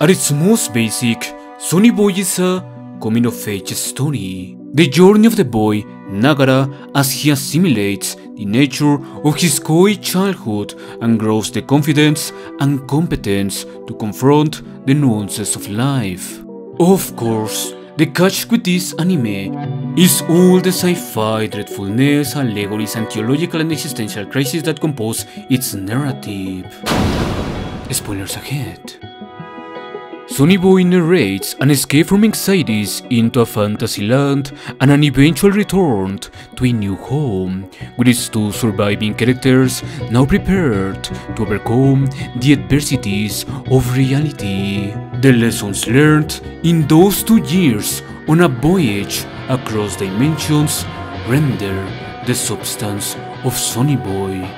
At its most basic, Sonny Boy is a coming of age story. The journey of the boy, Nagara, as he assimilates the nature of his koi childhood and grows the confidence and competence to confront the nuances of life. Of course, the catch with this anime is all the sci-fi dreadfulness, allegories and theological and existential crises that compose its narrative. Spoilers ahead. Sonny Boy narrates an escape from anxieties into a fantasy land and an eventual return to a new home, with its two surviving characters now prepared to overcome the adversities of reality. The lessons learned in those two years on a voyage across dimensions render the substance of Sonny Boy.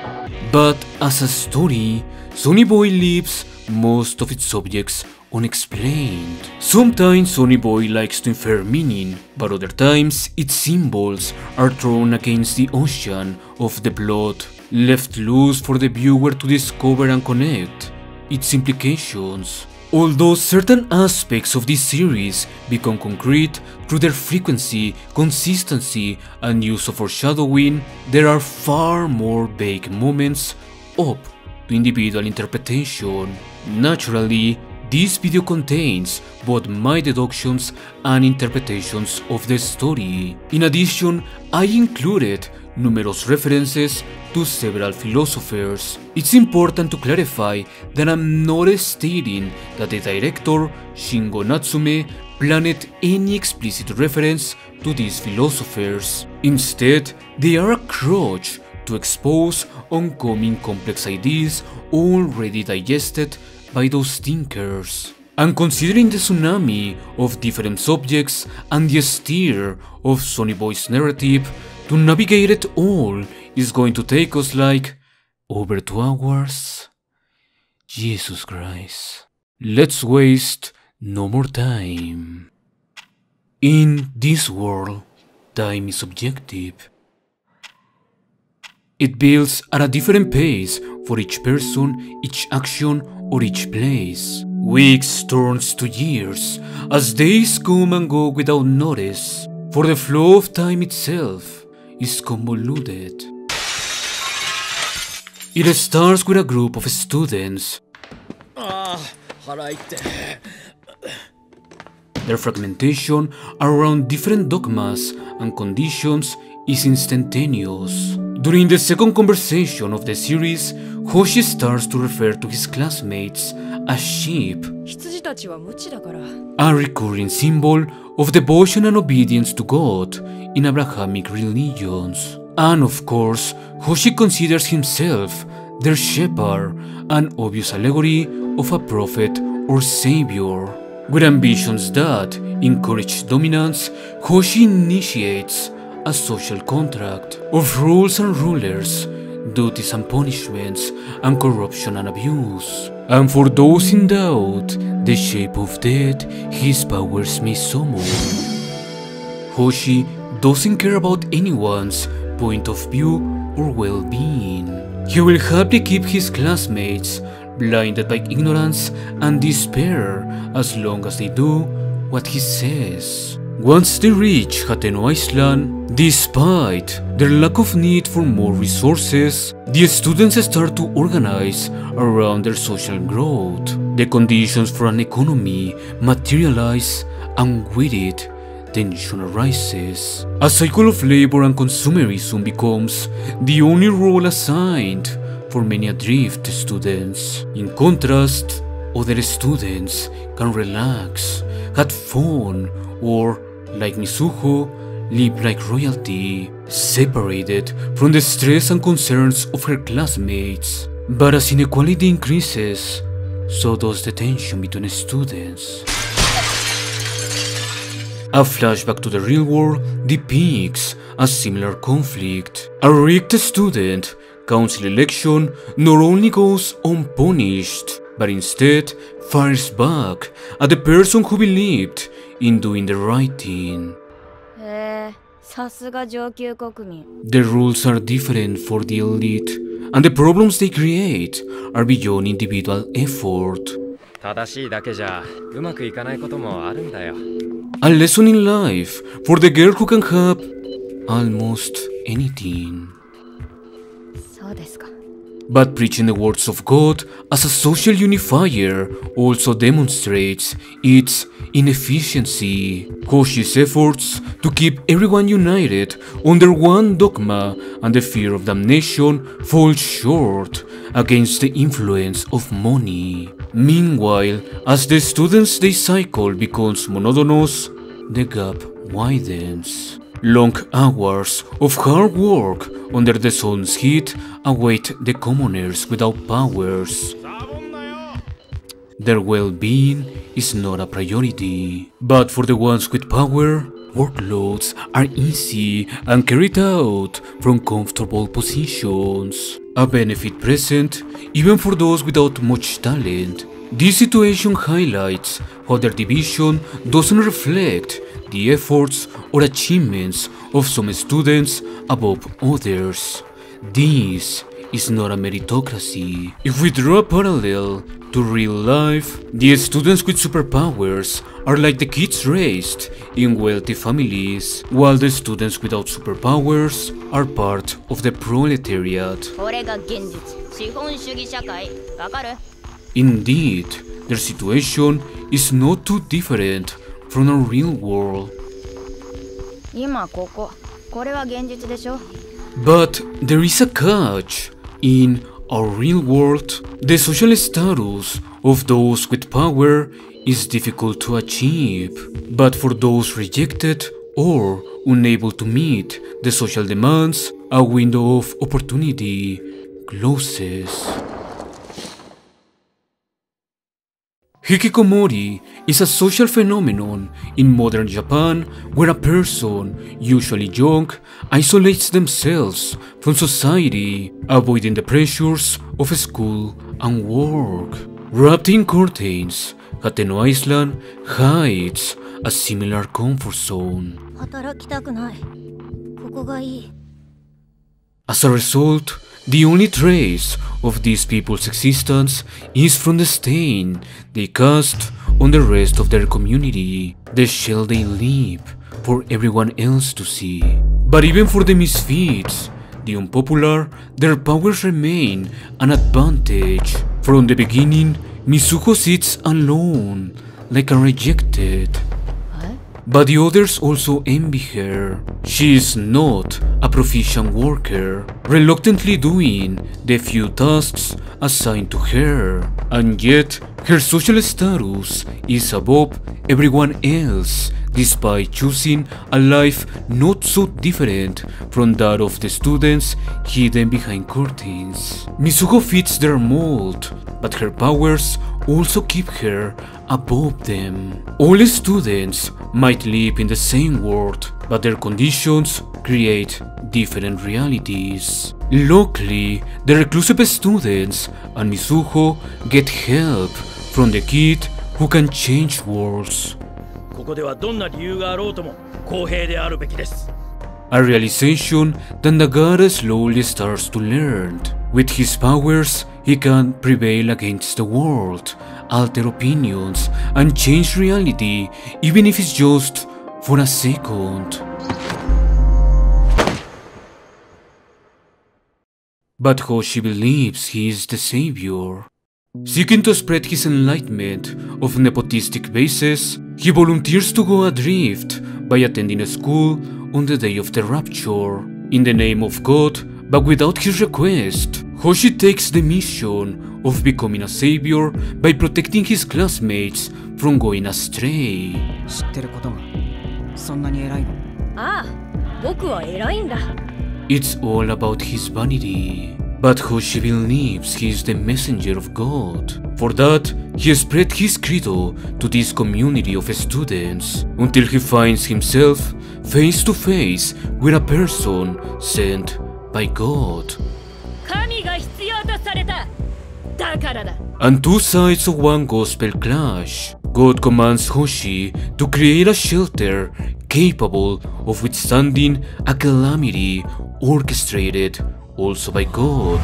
But as a story, Sonny Boy leaves most of its subjects unexplained. Sometimes Sonny Boy likes to infer meaning, but other times its symbols are thrown against the ocean of the plot, left loose for the viewer to discover and connect its implications. Although certain aspects of this series become concrete through their frequency, consistency, and use of foreshadowing, there are far more vague moments up to individual interpretation. Naturally, this video contains both my deductions and interpretations of the story. In addition, I included numerous references to several philosophers. It's important to clarify that I'm not stating that the director Shingo Natsume planned any explicit reference to these philosophers. Instead, they are a crutch to expose oncoming complex ideas already digested by those thinkers. And considering the tsunami of different subjects and the stir of Sonny Boy's narrative, to navigate it all is going to take us like over two hours. Jesus Christ. Let's waste no more time. In this world, time is subjective. It builds at a different pace for each person, each action, or each place. Weeks turns to years as days come and go without notice, for the flow of time itself is convoluted. It starts with a group of students. Ah, Their fragmentation around different dogmas and conditions is instantaneous. During the second conversation of the series, Hoshi starts to refer to his classmates as sheep, a recurring symbol of devotion and obedience to God in Abrahamic religions. And of course, Hoshi considers himself their shepherd, an obvious allegory of a prophet or savior. With ambitions that encourage dominance, Hoshi initiates a social contract of rules and rulers duties and punishments, and corruption and abuse. And for those in doubt, the shape of death his powers may summon. Hoshi doesn't care about anyone's point of view or well-being. He will happily keep his classmates blinded by ignorance and despair as long as they do what he says. Once they reach Hatena Island, despite their lack of need for more resources, the students start to organize around their social growth. The conditions for an economy materialize and with it, tension arises. A cycle of labor and consumerism becomes the only role assigned for many adrift students. In contrast, other students can relax, have fun, or, like Mizuho, live like royalty, separated from the stress and concerns of her classmates. But as inequality increases, so does the tension between students. A flashback to the real world depicts a similar conflict. A rigged student council election not only goes unpunished, but instead fires back at the person who believed in doing the right thing. The rules are different for the elite, and the problems they create are beyond individual effort. A lesson in life for the girl who can have almost anything. But preaching the words of God as a social unifier also demonstrates its inefficiency. Cautious efforts to keep everyone united under one dogma and the fear of damnation fall short against the influence of money. Meanwhile, as the students' day cycle becomes monotonous, the gap widens. Long hours of hard work under the sun's heat await the commoners without powers. Their well being is not a priority. But for the ones with power, workloads are easy and carried out from comfortable positions. A benefit present even for those without much talent. This situation highlights how their division doesn't reflect the efforts or achievements of some students above others. This is not a meritocracy. If we draw a parallel to real life, the students with superpowers are like the kids raised in wealthy families, while the students without superpowers are part of the proletariat. Indeed, their situation is not too different from the real world. But there is a catch. In our real world, the social status of those with power is difficult to achieve. But for those rejected or unable to meet the social demands, a window of opportunity closes. Hikikomori is a social phenomenon in modern Japan where a person, usually young, isolates themselves from society, avoiding the pressures of school and work. Wrapped in curtains, Hatena Island hides a similar comfort zone. As a result, the only trace of these people's existence is from the stain they cast on the rest of their community, the shell they leave for everyone else to see. But even for the misfits, the unpopular, their powers remain an advantage. From the beginning, Mizuho sits alone, like a rejected, but the others also envy her. She is not a proficient worker, reluctantly doing the few tasks assigned to her, and yet her social status is above everyone else, despite choosing a life not so different from that of the students hidden behind curtains. Mizuho fits their mold, but her powers also keep her above them. All students might live in the same world, but their conditions create different realities. Luckily, the reclusive students and Mizuho get help from the kid who can change worlds. ここではどんな理由があろうとも公平であるべきです A realization that Nagara slowly starts to learn. With his powers, he can prevail against the world, alter opinions, and change reality, even if it's just for a second. But Hoshi believes he is the savior. Seeking to spread his enlightenment of nepotistic basis, he volunteers to go adrift by attending a school on the day of the rapture. In the name of God, but without his request, Hoshi takes the mission of becoming a savior by protecting his classmates from going astray. 知ってることがそんなに偉いのああ僕は偉いんだ It's all about his vanity. But Hoshi believes he is the messenger of God. For that, he spread his credo to this community of students until he finds himself face to face with a person sent by God. 神が必要とされた on two sides of one gospel clash, God commands Hoshi to create a shelter capable of withstanding a calamity orchestrated also by God.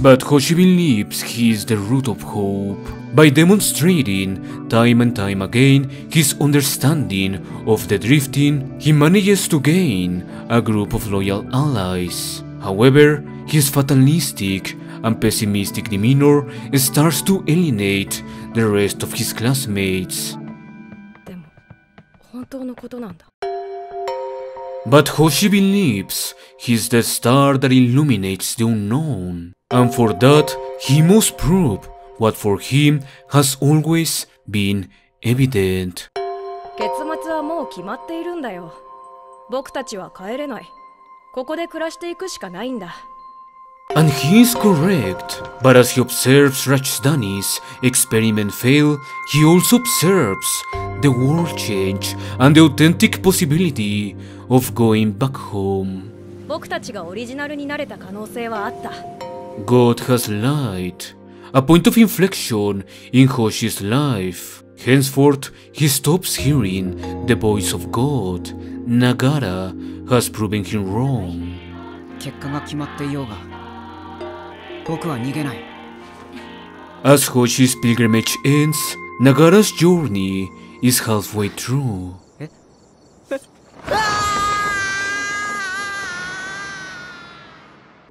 But Hoshi believes he is the root of hope by demonstrating time and time again his understanding of the drifting, he manages to gain a group of loyal allies. However, his fatalistic and pessimistic demeanor starts to alienate the rest of his classmates. でも本当のことなんだ But Hoshi believes he's the star that illuminates the unknown. And for that, he must prove what for him has always been evident. 結末はもう決まっているんだよ僕たちは帰れないここで暮らしていくしかないんだ And he is correct. But as he observes Rajdhani's experiment fail, he also observes the world change and the authentic possibility of going back home. 僕たちがオリジナルになれた可能性はあった God has light, a point of inflection in Hoshi's life. Henceforth, he stops hearing the voice of God. Nagara has proven him wrong. 結果が決まっていようが 僕は逃げない As Hoshi's pilgrimage ends, Nagara's journey is halfway through.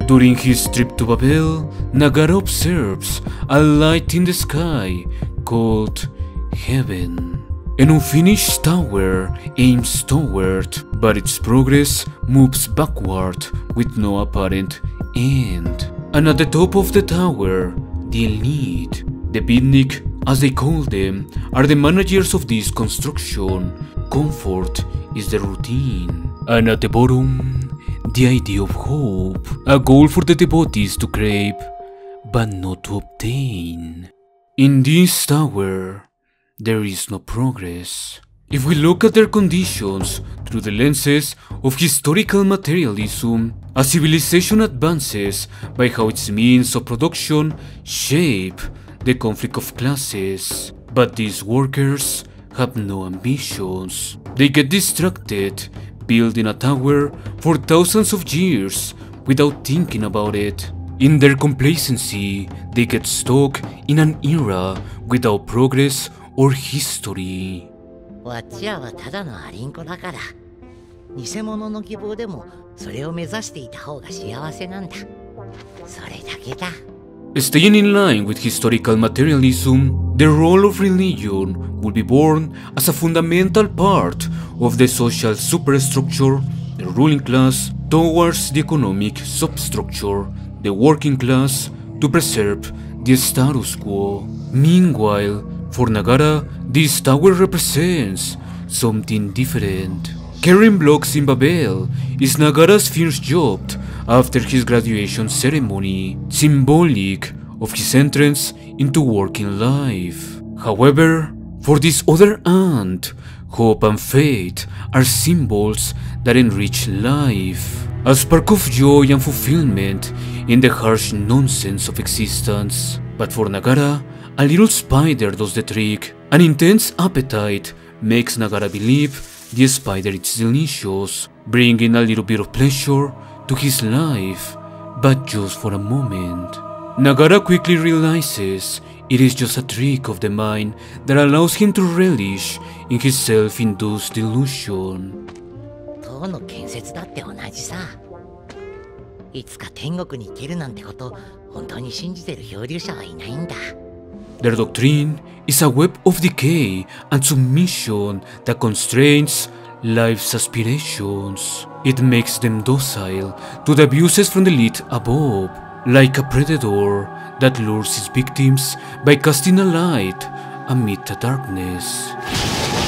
During his trip to Babel, Nagara observes a light in the sky called Heaven. An unfinished tower aims toward, but its progress moves backward with no apparent end. And at the top of the tower, the elite, the beatnik as they call them, are the managers of this construction. Comfort is the routine. And at the bottom, the idea of hope, a goal for the devotees to crave, but not to obtain. In this tower, there is no progress. If we look at their conditions through the lenses of historical materialism, a civilization advances by how its means of production shape the conflict of classes. But these workers have no ambitions. They get distracted, building a tower for thousands of years without thinking about it. In their complacency, they get stuck in an era without progress or history. わっちらはただのアリンコだから偽物の希望でも それを目指していた方が幸せなんだそれだけだ Staying in line with historical materialism, the role of religion will be born as a fundamental part of the social superstructure, the ruling class towards the economic substructure, the working class to preserve the status quo. Meanwhile, for Nagara, this tower represents something different. Carrying blocks in Babel is Nagara's first job after his graduation ceremony, symbolic of his entrance into working life. However, for this other aunt, hope and faith are symbols that enrich life, a spark of joy and fulfillment in the harsh nonsense of existence. But for Nagara, a little spider does the trick. An intense appetite makes Nagara believe the spider is delicious, bringing a little bit of pleasure to his life, but just for a moment. Nagara quickly realizes it is just a trick of the mind that allows him to relish in his self-induced delusion. 塔の建設だって同じさいつか天国に行けるなんてこと本当に信じてる漂流者はいないんだ Their doctrine is a web of decay and submission that constrains life's aspirations. It makes them docile to the abuses from the elite above, like a predator that lures its victims by casting a light amid the darkness.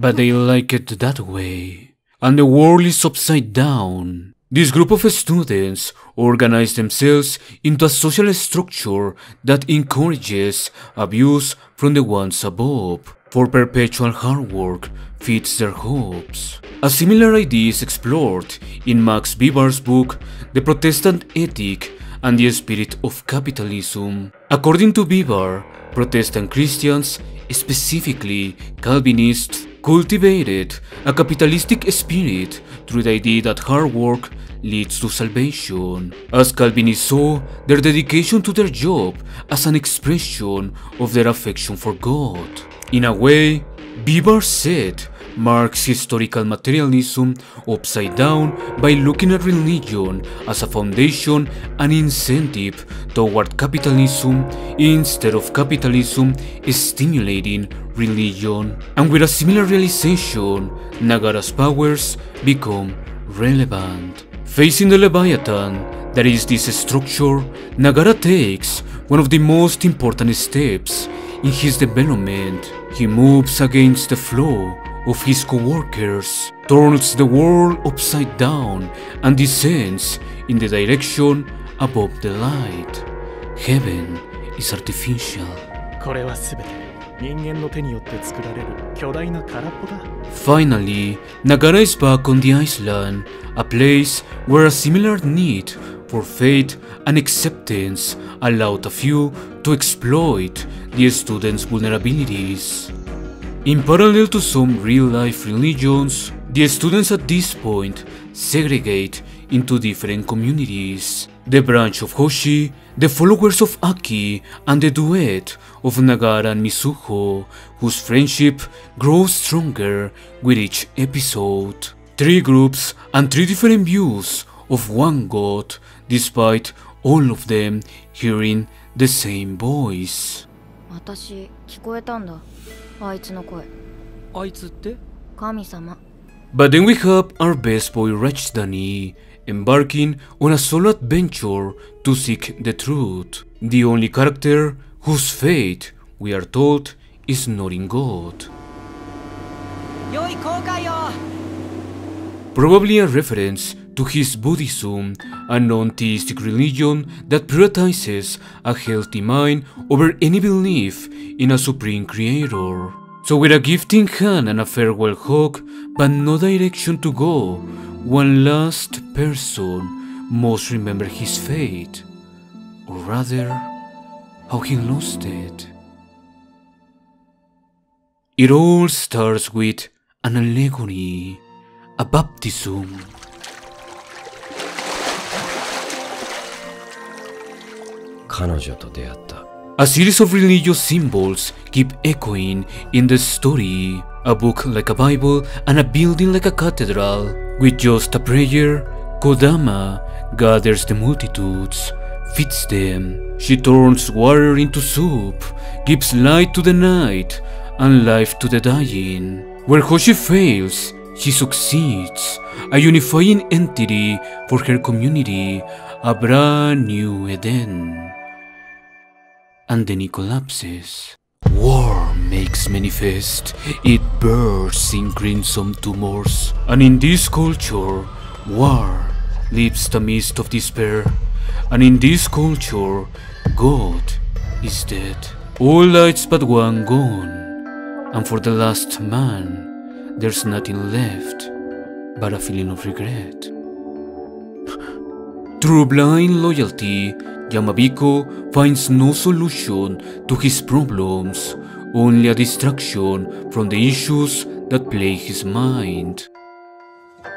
But they like it that way. And the world is upside down. This group of students organize themselves into a social structure that encourages abuse from the ones above, for perpetual hard work feeds their hopes. A similar idea is explored in Max Weber's book The Protestant Ethic and the Spirit of Capitalism. According to Weber, Protestant Christians, specifically Calvinists, cultivated a capitalistic spirit through the idea that hard work leads to salvation, as Calvinists saw their dedication to their job as an expression of their affection for God. In a way, Weber said Marx historical materialism upside down by looking at religion as a foundation and incentive toward capitalism instead of capitalism stimulating religion. And with a similar realization, Nagara's powers become relevant. Facing the Leviathan, that is this structure, Nagara takes one of the most important steps in his development. He moves against the flow of his co-workers, turns the world upside down and descends in the direction above the light. Heaven is artificial. これは全て人間の手によって作られる巨大な空っぽだ Finally, Nagara is back on the island, a place where a similar need for faith and acceptance allowed a few to exploit the students' vulnerabilities. In parallel to some real-life religions, the students at this point segregate into different communities. The branch of Hoshi, the followers of Aki, and the duet of Nagara and Mizuho, whose friendship grows stronger with each episode. Three groups and three different views of one god, despite all of them hearing the same voice. 私聞こえたんだ but then we have our best boy Rajdhani embarking on a solo adventure to seek the truth, the only character whose fate, we are told, is not in God. Probably a reference to his Buddhism, a non-theistic religion that prioritizes a healthy mind over any belief in a supreme creator. So with a gift in hand and a farewell hug, but no direction to go, one last person must remember his fate, or rather, how he lost it. It all starts with an allegory, a baptism. 彼女と出会った A series of religious symbols keep echoing in the story. A book like a Bible and a building like a cathedral. With just a prayer, Kodama gathers the multitudes, feeds them. She turns water into soup, gives light to the night and life to the dying. Where Hoshi fails, she succeeds, a unifying entity for her community, a brand new Eden and then it collapses. War makes manifest, it bursts in crimson tumors, and in this culture, war leaves the mist of despair, and in this culture, God is dead. All lights but one gone, and for the last man, there's nothing left but a feeling of regret. Through blind loyalty, Yamabiko finds no solution to his problems, only a distraction from the issues that plague his mind.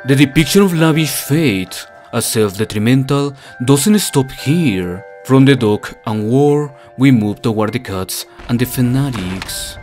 The depiction of lavish faith as self-detrimental doesn't stop here. From the dog and war, we move toward the cats and the fanatics.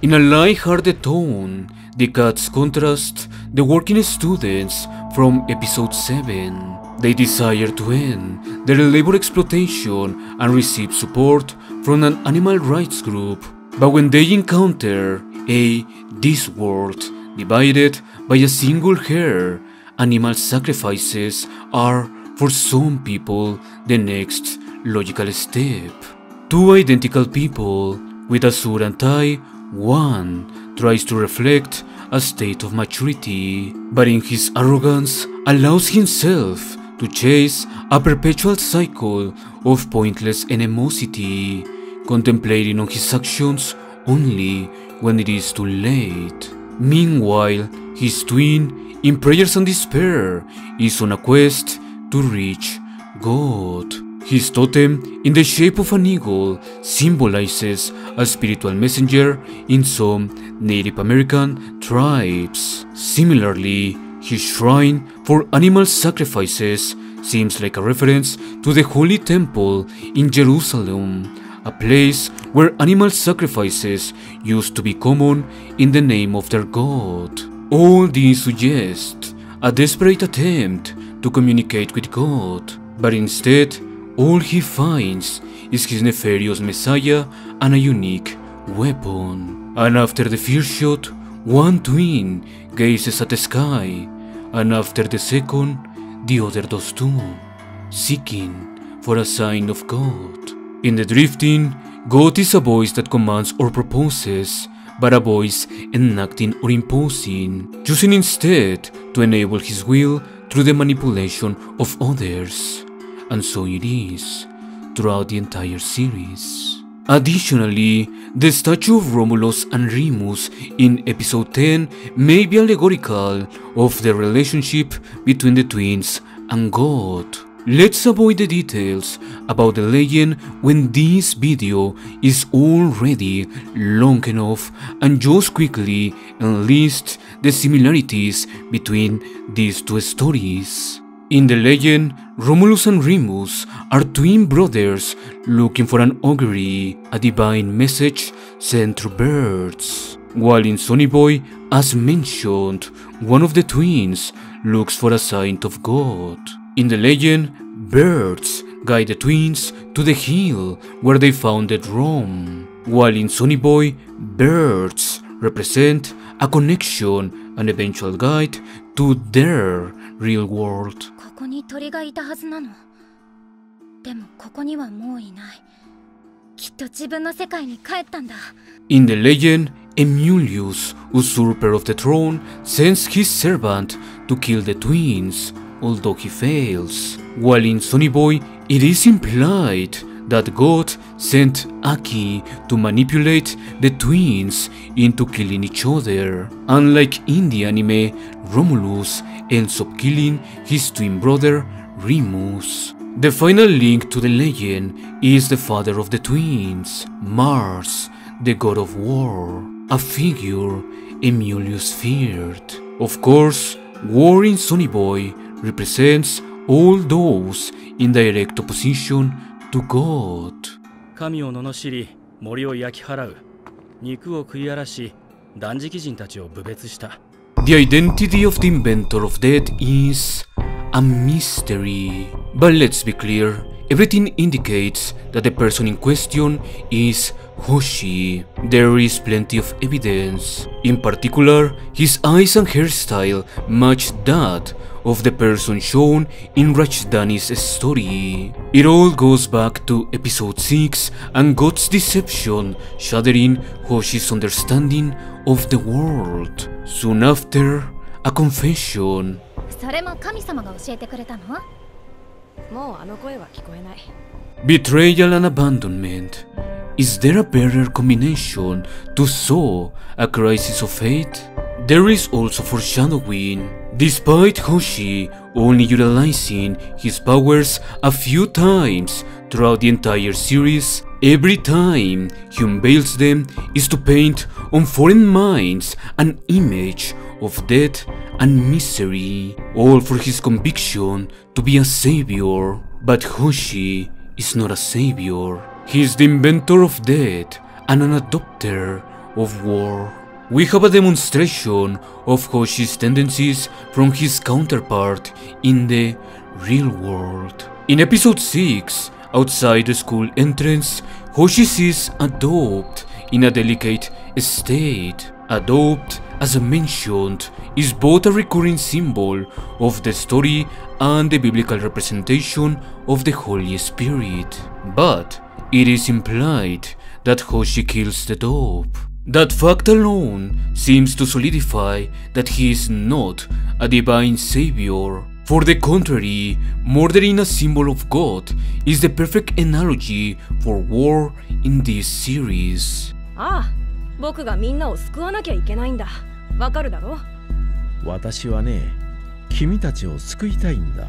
In a light-hearted tone, the cats contrast the working students from episode 7. They desire to end their labor exploitation and receive support from an animal rights group. But when they encounter a this world divided by a single hair, animal sacrifices are for some people the next logical step. Two identical people with a suit and tie, one tries to reflect a state of maturity, but in his arrogance allows himself to chase a perpetual cycle of pointless animosity, contemplating on his actions only when it is too late. Meanwhile, his twin, in prayers and despair, is on a quest to reach God. His totem, in the shape of an eagle, symbolizes a spiritual messenger in some Native American tribes. Similarly, his shrine for animal sacrifices seems like a reference to the Holy Temple in Jerusalem, a place where animal sacrifices used to be common in the name of their god. All these suggest a desperate attempt to communicate with God, but instead, all he finds is his nefarious messiah and a unique weapon. And after the first shot, one twin gazes at the sky, and after the second, the other does too, seeking for a sign of God. In the drifting, God is a voice that commands or proposes, but a voice enacting or imposing, choosing instead to enable his will through the manipulation of others. And so it is throughout the entire series. Additionally, the statue of Romulus and Remus in episode 10 may be allegorical of the relationship between the twins and God. Let's avoid the details about the legend when this video is already long enough and just quickly enlist the similarities between these two stories. In the legend, Romulus and Remus are twin brothers looking for an augury, a divine message sent through birds. While in Sonny Boy, as mentioned, one of the twins looks for a sign of God. In the legend, birds guide the twins to the hill where they founded Rome, while in Sonny Boy, birds represent a connection and eventual guide to their real world. In the legend Amulius, usurper of the throne, sends his servant to kill the twins, although he fails. While in Sonny Boy, it is implied that God sent Aki to manipulate the twins into killing each other. Unlike in the anime, Romulus ends up killing his twin brother Remus. The final link to the legend is the father of the twins, Mars, the god of war, a figure Amulius feared. Of course, war in Sonny Boy represents all those in direct opposition to God. 神を罵り森を焼き払う肉を食い荒らし断食人たちを侮蔑した The identity of the inventor of death is a mystery. But let's be clear, everything indicates that the person in question is Hoshi. There is plenty of evidence. In particular, his eyes and hairstyle match that of the person shown in Rajdhani's story. It all goes back to episode 6 and God's deception shattering Hoshi's understanding of the world. Soon after, a confession. Betrayal and abandonment. Is there a better combination to sow a crisis of faith? There is also foreshadowing. Despite Hoshi only utilizing his powers a few times throughout the entire series, every time he unveils them is to paint on foreign minds an image of death and misery, all for his conviction to be a savior. But Hoshi is not a savior. He is the inventor of death and an adopter of war. We have a demonstration of Hoshi's tendencies from his counterpart in the real world. In episode 6, outside the school entrance, Hoshi sees Adopt in a delicate state. Adopt, as mentioned, is both a recurring symbol of the story and the biblical representation of the Holy Spirit. But it is implied that Hoshi kills the dope. That fact alone seems to solidify that he is not a divine savior. For the contrary, murdering a symbol of God is the perfect analogy for war in this series. ああ僕がみんなを救わなきゃいけないんだわかるだろ私はね君たちを救いたいんだ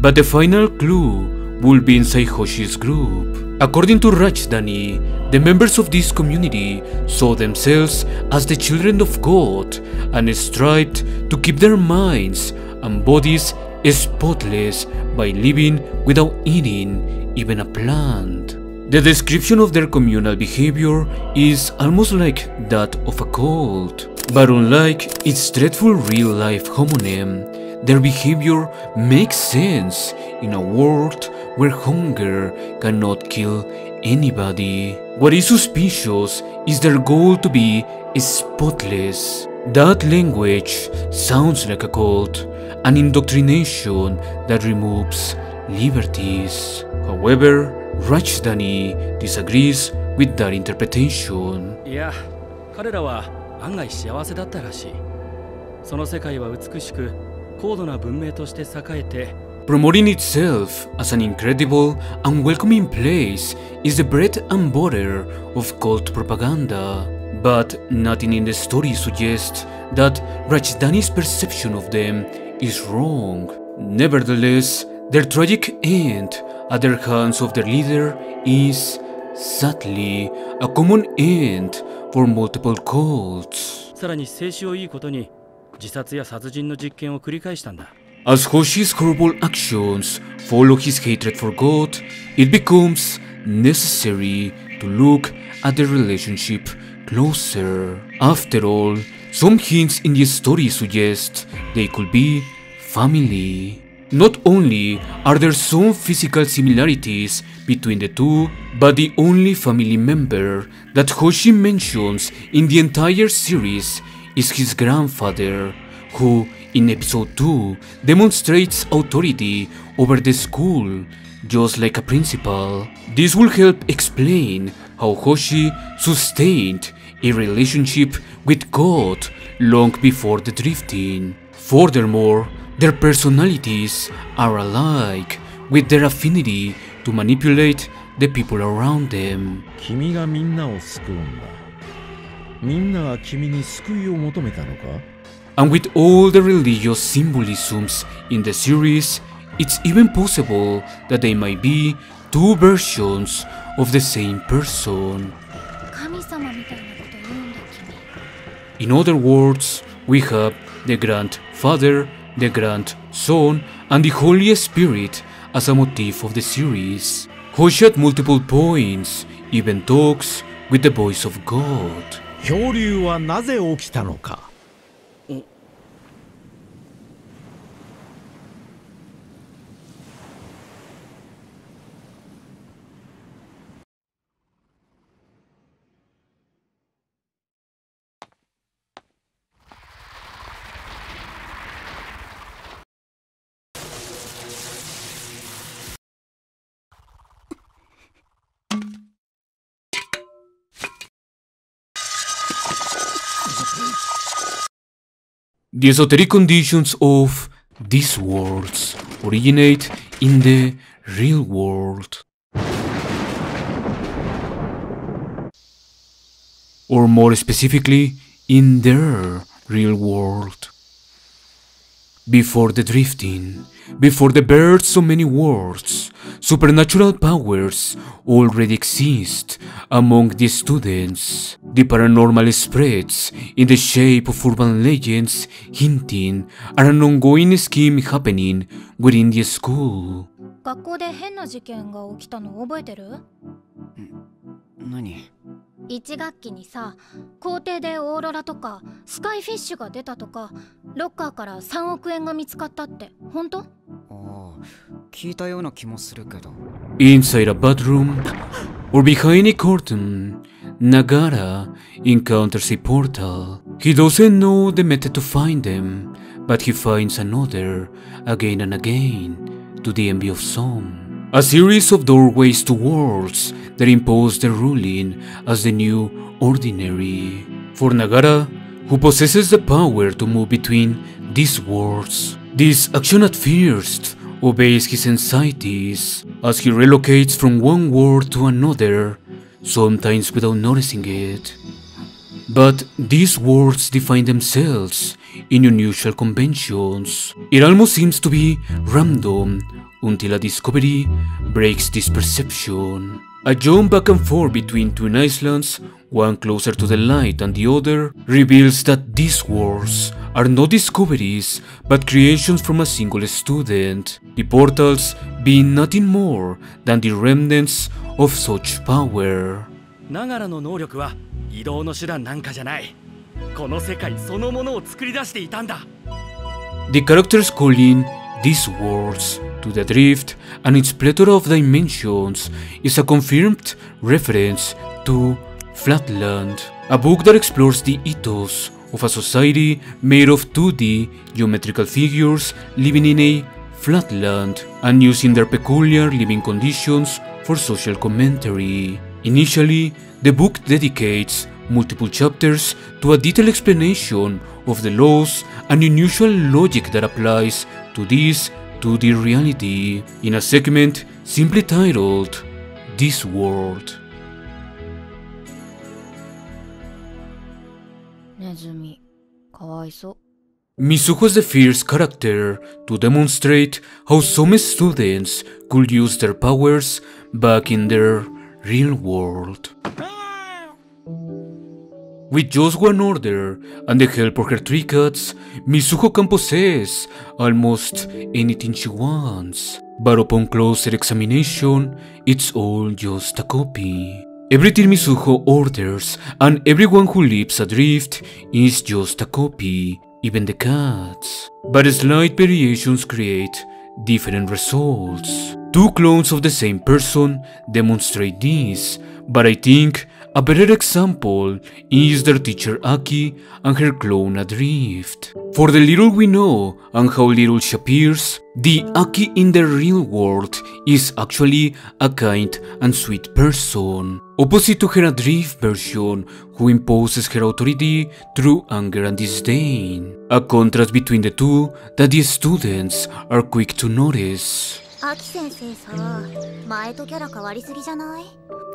But the final clue will be inside Hoshi's group. According to Rajdhani, the members of this community saw themselves as the children of God and strived to keep their minds and bodies spotless by living without eating even a plant. The description of their communal behavior is almost like that of a cult, but unlike its dreadful real life homonym, their behavior makes sense in a world where hunger cannot kill anybody. What is suspicious is their goal to be spotless. That language sounds like a cult, an indoctrination that removes liberties. However, Rajdhani disagrees with that interpretation. Yeah, 彼らは案外幸せだったらしい。その世界は美しく高度な文明として栄えて Promoting itself as an incredible and welcoming place is the bread and butter of cult propaganda, but nothing in the story suggests that Rajdhani's perception of them is wrong. Nevertheless, their tragic end at the hands of their leader is, sadly, a common end for multiple cults. さらに静止をいいことに自殺や殺人の実験を繰り返したんだ。As Hoshi's horrible actions follow his hatred for God, it becomes necessary to look at the relationship closer. After all, some hints in the story suggest they could be family. Not only are there some physical similarities between the two, but the only family member that Hoshi mentions in the entire series is his grandfather, who in episode 2 demonstrates authority over the school, just like a principal. This will help explain how Hoshi sustained a relationship with God long before the drifting. Furthermore, their personalities are alike, with their affinity to manipulate the people around them. 君がみんなを救うんだみんなが君に救いを求めたのか And with all the religious symbolisms in the series, it's even possible that they might be two versions of the same person. 神様みたいなこと言うんだ君 In other words, we have the grandfather, the grandson, and the Holy Spirit as a motif of the series. Hoshi at multiple points even talks with the voice of God. 漂流はなぜ起きたのか The esoteric conditions of these worlds originate in the real world. Or more specifically, in their real world. Before the drifting, before the birth of many worlds, supernatural powers already exist among the students. The paranormal spreads in the shape of urban legends hinting at an ongoing scheme happening within the school. 学校で変な事件が起きたの覚えてる何 1学期にさ校庭でオーロラとかスカイフィッシュが出たとかロッカーから3億円が見つかったって本当ああ聞いたような気もするけど Inside a bathroom or behind a curtain, Nagara encounters a portal. He doesn't know the method to find them, but he finds another again and again, to the envy of some. A series of doorways to worlds that impose their ruling as the new ordinary. For Nagara, who possesses the power to move between these worlds, this action at first obeys his anxieties as he relocates from one world to another, sometimes without noticing it. But these worlds define themselves in unusual conventions. It almost seems to be random until a discovery breaks this perception. A jump back and forth between twin islands, one closer to the light than the other, reveals that these worlds are not discoveries but creations from a single student, the portals being nothing more than the remnants of such power. ナガラの能力は移動の手段なんかじゃない この世界そのものを作り出していたんだ The characters calling these worlds to the drift and its plethora of dimensions is a confirmed reference to Flatland, a book that explores the ethos of a society made of 2D geometrical figures living in a flatland and using their peculiar living conditions for social commentary. Initially, the book dedicates multiple chapters to a detailed explanation of the laws and unusual logic that applies to this 2D reality in a segment simply titled This World. Nezumi, kawaiso. Mizuho is the first character to demonstrate how some students could use their powers back in their real world. With just one order and the help of her three cats, Mizuho can possess almost anything she wants. But upon closer examination, it's all just a copy. Everything Mizuho orders and everyone who lives adrift is just a copy, even the cats. But slight variations create different results. Two clones of the same person demonstrate this, but I think a better example is their teacher Aki and her clone Adrift. For the little we know and how little she appears, the Aki in the real world is actually a kind and sweet person, opposite to her Adrift version who imposes her authority through anger and disdain. A contrast between the two that the students are quick to notice.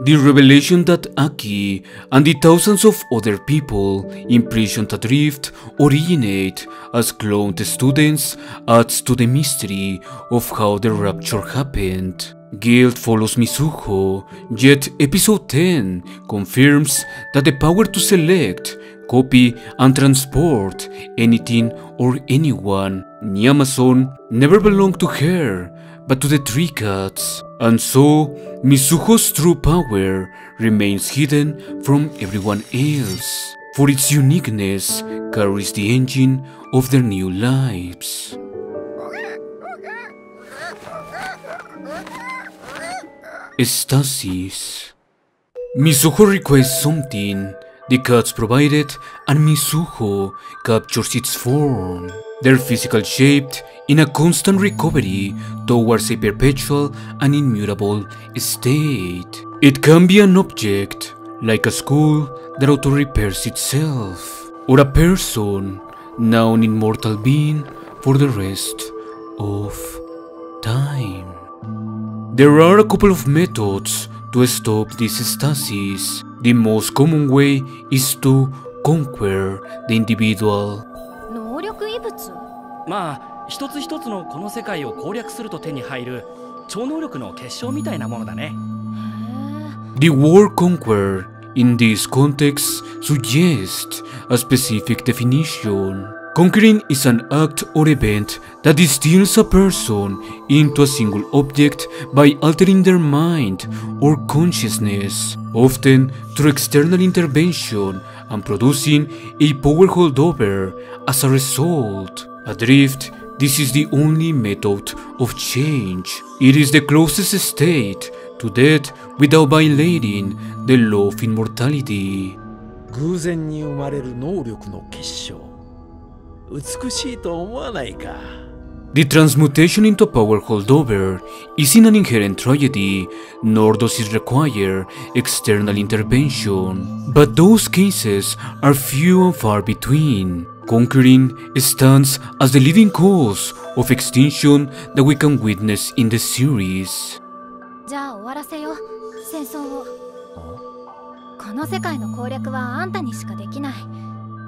The revelation that Aki and the thousands of other people imprisoned adrift originate as cloned students adds to the mystery of how the rapture happened. Guilt follows Mizuho, yet episode 10 confirms that the power to select, copy and transport anything or anyone in never belonged to her but to the three cats. And so, Mizuho's true power remains hidden from everyone else, for its uniqueness carries the engine of their new lives. Stasis Mizuho requests something, the cats provide it, and Mizuho captures its form. Their physical shaped in a constant recovery towards a perpetual and immutable state. It can be an object, like a school that auto repairs itself, or a person, now an immortal being for the rest of time. There are a couple of methods to stop this stasis. The most common way is to conquer the individual. 能力異物まあ一つ一つのこの世界を攻略すると手に入る超能力の結晶みたいなものだね The word conquer in this context suggests a specific definition. Conquering is an act or event that distills a person into a single object by altering their mind or consciousness, often through external intervention and producing a power holdover as a result. Adrift, this is the only method of change. It is the closest state to death without violating the law of immortality. 偶然に生まれる能力の結晶美しいと思わないか The transmutation into a power holdover isn't an inherent tragedy, nor does it require external intervention. But those cases are few and far between. Conquering stands as the leading cause of extinction that we can witness in the series. じゃあ終わらせよう戦争をこの世界の攻略はあんたにしかできない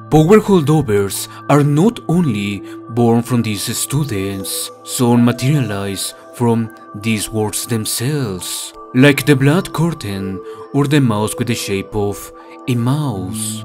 Power holdovers are not only born from these students, some materialize from these words themselves, like the blood curtain or the mouse with the shape of a mouse.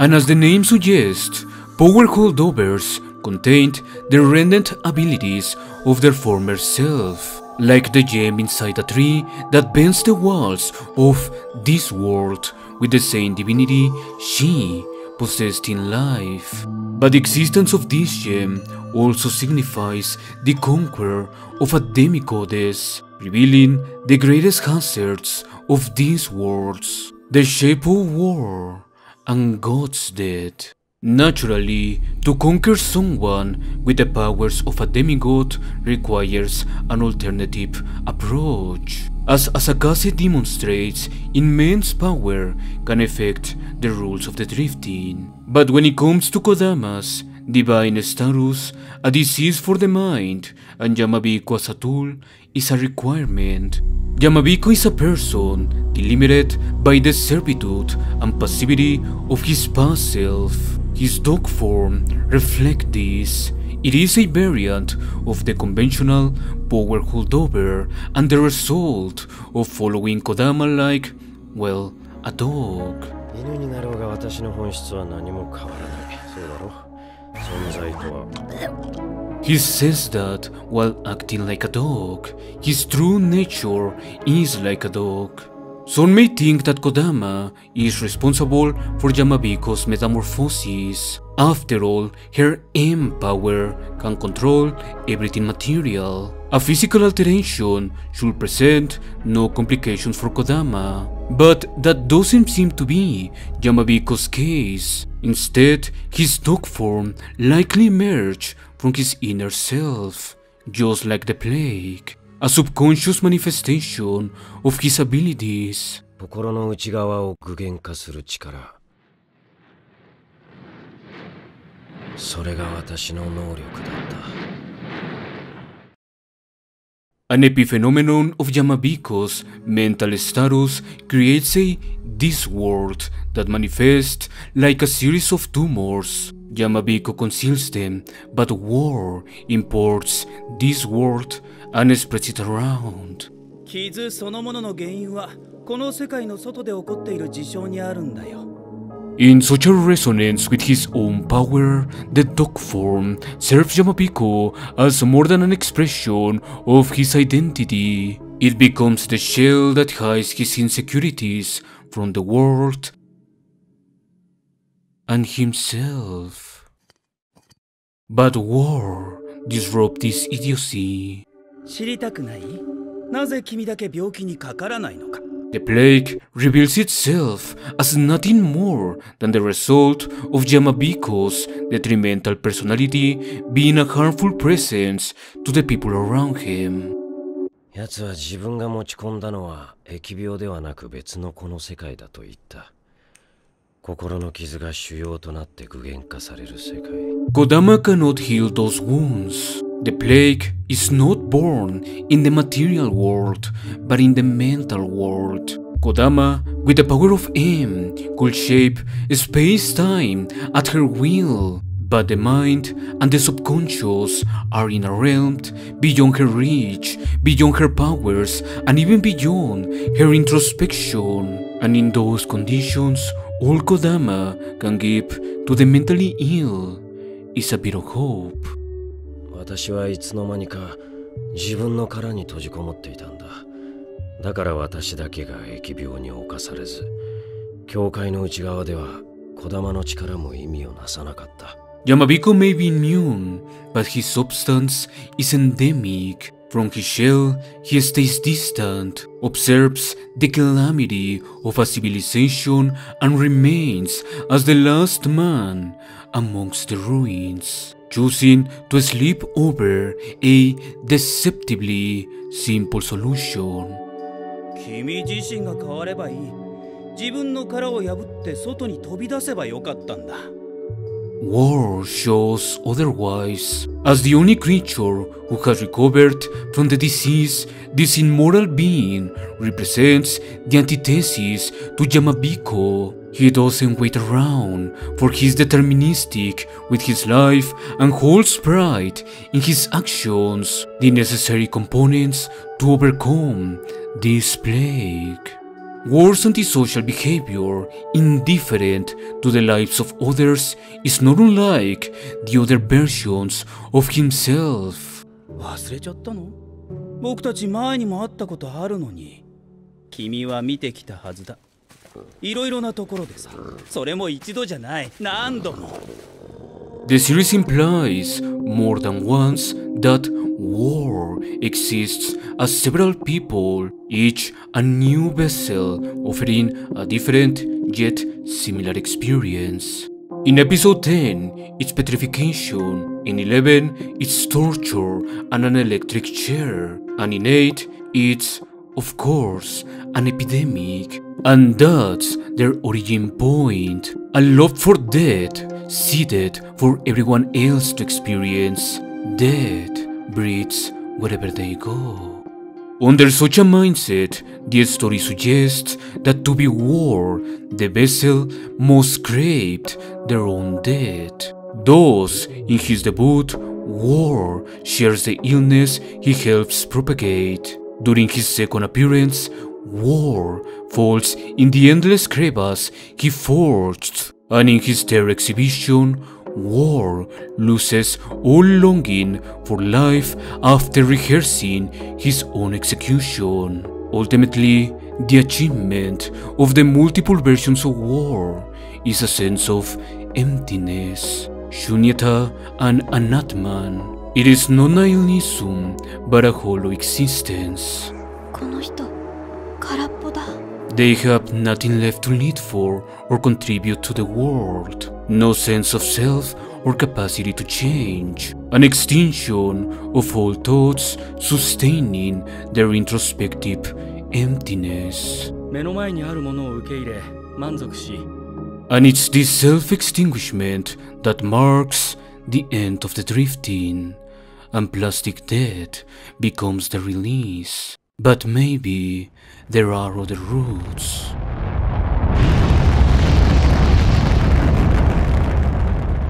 And as the name suggests, power holdovers contained the remnant abilities of their former self, like the gem inside a tree that bends the walls of this world with the same divinity she possessed in life. But the existence of this gem also signifies the conqueror of a demigoddess, revealing the greatest hazards of these worlds, the shape of war and God's death. Naturally, to conquer someone with the powers of a demigod requires an alternative approach. As Asakaze demonstrates, immense power can affect the rules of the drifting. But when it comes to Kodama's divine status, a disease for the mind, and Yamabiko as a tool is a requirement. Yamabiko is a person delimited by the servitude and passivity of his past self. His dog form reflects this. It is a variant of the conventional power holdover and the result of following Kodama like, well, a dog. 犬になろうが私の本質は何も変わらないそうだろ存在とは He says that while acting like a dog, his true nature is like a dog. Some may think that Kodama is responsible for Yamabiko's metamorphosis. After all, her M power can control everything material. A physical alteration should present no complications for Kodama. But that doesn't seem to be Yamabiko's case. Instead, his dog form likely emerged from his inner self, just like the plague, a subconscious manifestation of his abilities. 心の内側を具現化する力それが私の能力だった An epiphenomenon of Yamabiko's mental status creates a this world that manifests like a series of tumors. Yamabiko conceals them, but war imports this world and spreads it around. 傷そのものの原因はこの世界の外で起こっている事象にあるんだよ In such a resonance with his own power, the dog form serves Yamabiko as more than an expression of his identity. It becomes the shell that hides his insecurities from the world and himself. But war disrupts this idiocy. 知りたくないなぜ君だけ病気にかからないのか The plague reveals itself as nothing more than the result of Yamabiko's detrimental personality being a harmful presence to the people around him. 奴は自分が持ち込んだのは疫病ではなく別のこの世界だと言った心の傷が腫瘍となって具現化される世界 Kodama cannot heal those wounds. The plague is not born in the material world, but in the mental world. Kodama, with the power of M, could shape space-time at her will, but the mind and the subconscious are in a realm beyond her reach, beyond her powers, and even beyond her introspection. And in those conditions, all Kodama can give to the mentally ill is a bit of hope. 私はいつの間にか自分の殻に閉じこもっていたんだだから私だけが疫病に侵されず教会の内側では小玉の力も意味をなさなかった Yamabiko may be immune, but his substance is endemic. From his shell, he stays distant, observes the calamity of a civilization, and remains as the last man amongst the ruins, Choosing to sleep over a deceptively simple solution. 君自身が変わればいい自分の殻を破って外に飛び出せばよかったんだ War shows otherwise. As the only creature who has recovered from the disease, this immoral being represents the antithesis to Yamabiko. He doesn't wait around, for he is deterministic with his life and holds pride in his actions, the necessary components to overcome this plague. War's antisocial behavior, indifferent to the lives of others, is not unlike the other versions of himself. 忘れちゃったの僕たち前にも会ったことあるのに君は見てきたはずだいろいろなところでさそれも一度じゃない何度も The series implies more than once that war exists as several people, each a new vessel offering a different yet similar experience. In episode 10, it's petrification. In 11, it's torture and an electric chair. And in 8, it's, of course, an epidemic. And that's their origin point. A love for death, seeded for everyone else to experience. Death breeds wherever they go. Under such a mindset, the story suggests that to be war, the vessel must scrape their own death. Thus, in his debut, War shares the illness he helps propagate. During his second appearance, War falls in the endless crevasse he forged, and in his third exhibition, War loses all longing for life after rehearsing his own execution. Ultimately, the achievement of the multiple versions of War is a sense of emptiness, shunyata, and anatman. It is not nihilism, but a hollow existence. この人空っぽだ They have nothing left to live for or contribute to the world, no sense of self or capacity to change, an extinction of all thoughts sustaining their introspective emptiness. And it's this self-extinguishment that marks the end of the drifting, and plastic death becomes the release. But maybe there are other routes.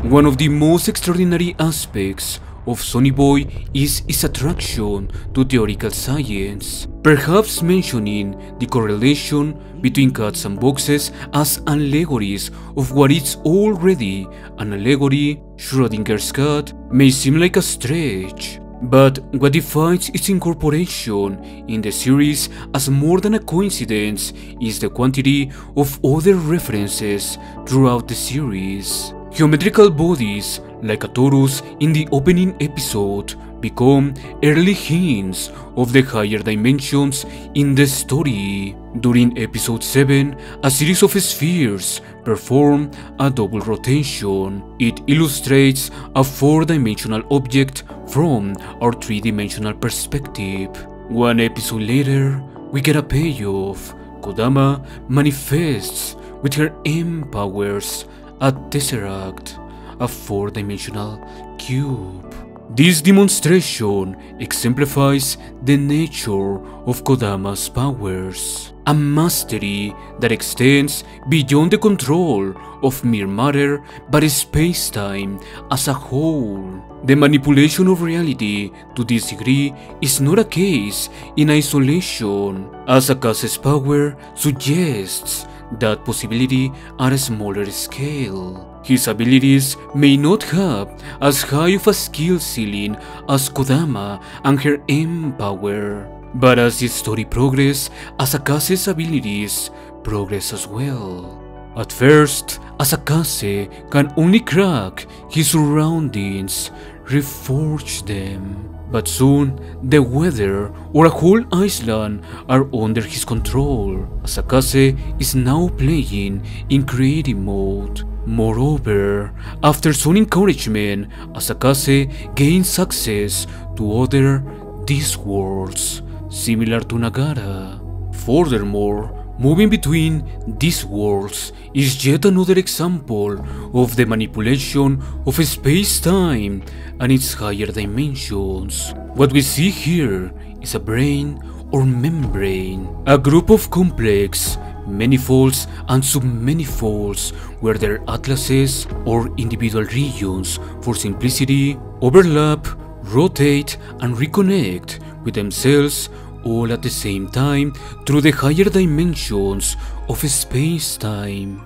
One of the most extraordinary aspects of Sonny Boy is its attraction to theoretical science, perhaps mentioning the correlation between cats and boxes as allegories of what is already an allegory, Schrodinger's cat, may seem like a stretch. But what defines its incorporation in the series as more than a coincidence is the quantity of other references throughout the series. Geometrical bodies, like a torus in the opening episode, become early hints of the higher dimensions in the story. During episode 7, a series of spheres perform a double rotation. It illustrates a four-dimensional object from our three-dimensional perspective. One episode later, we get a payoff. Kodama manifests with her M powers a tesseract, a four-dimensional cube. This demonstration exemplifies the nature of Kodama's powers, a mastery that extends beyond the control of mere matter but space-time as a whole. The manipulation of reality to this degree is not a case in isolation, as power suggests that possibility at a smaller scale. His abilities may not have as high of a skill ceiling as Kodama and her M power, but as the story progresses, Asakaze's abilities progress as well. At first, Asakaze can only crack his surroundings, reforge them. But soon, the weather or a whole island are under his control. Asakaze is now playing in creative mode. Moreover, after some encouragement, Asakaze gains access to other these worlds, similar to Nagara. Furthermore, moving between these worlds is yet another example of the manipulation of space-time and its higher dimensions. What we see here is a brane or membrane, a group of complex manifolds and submanifolds where their atlases or individual regions for simplicity overlap, rotate and reconnect with themselves all at the same time through the higher dimensions of space-time.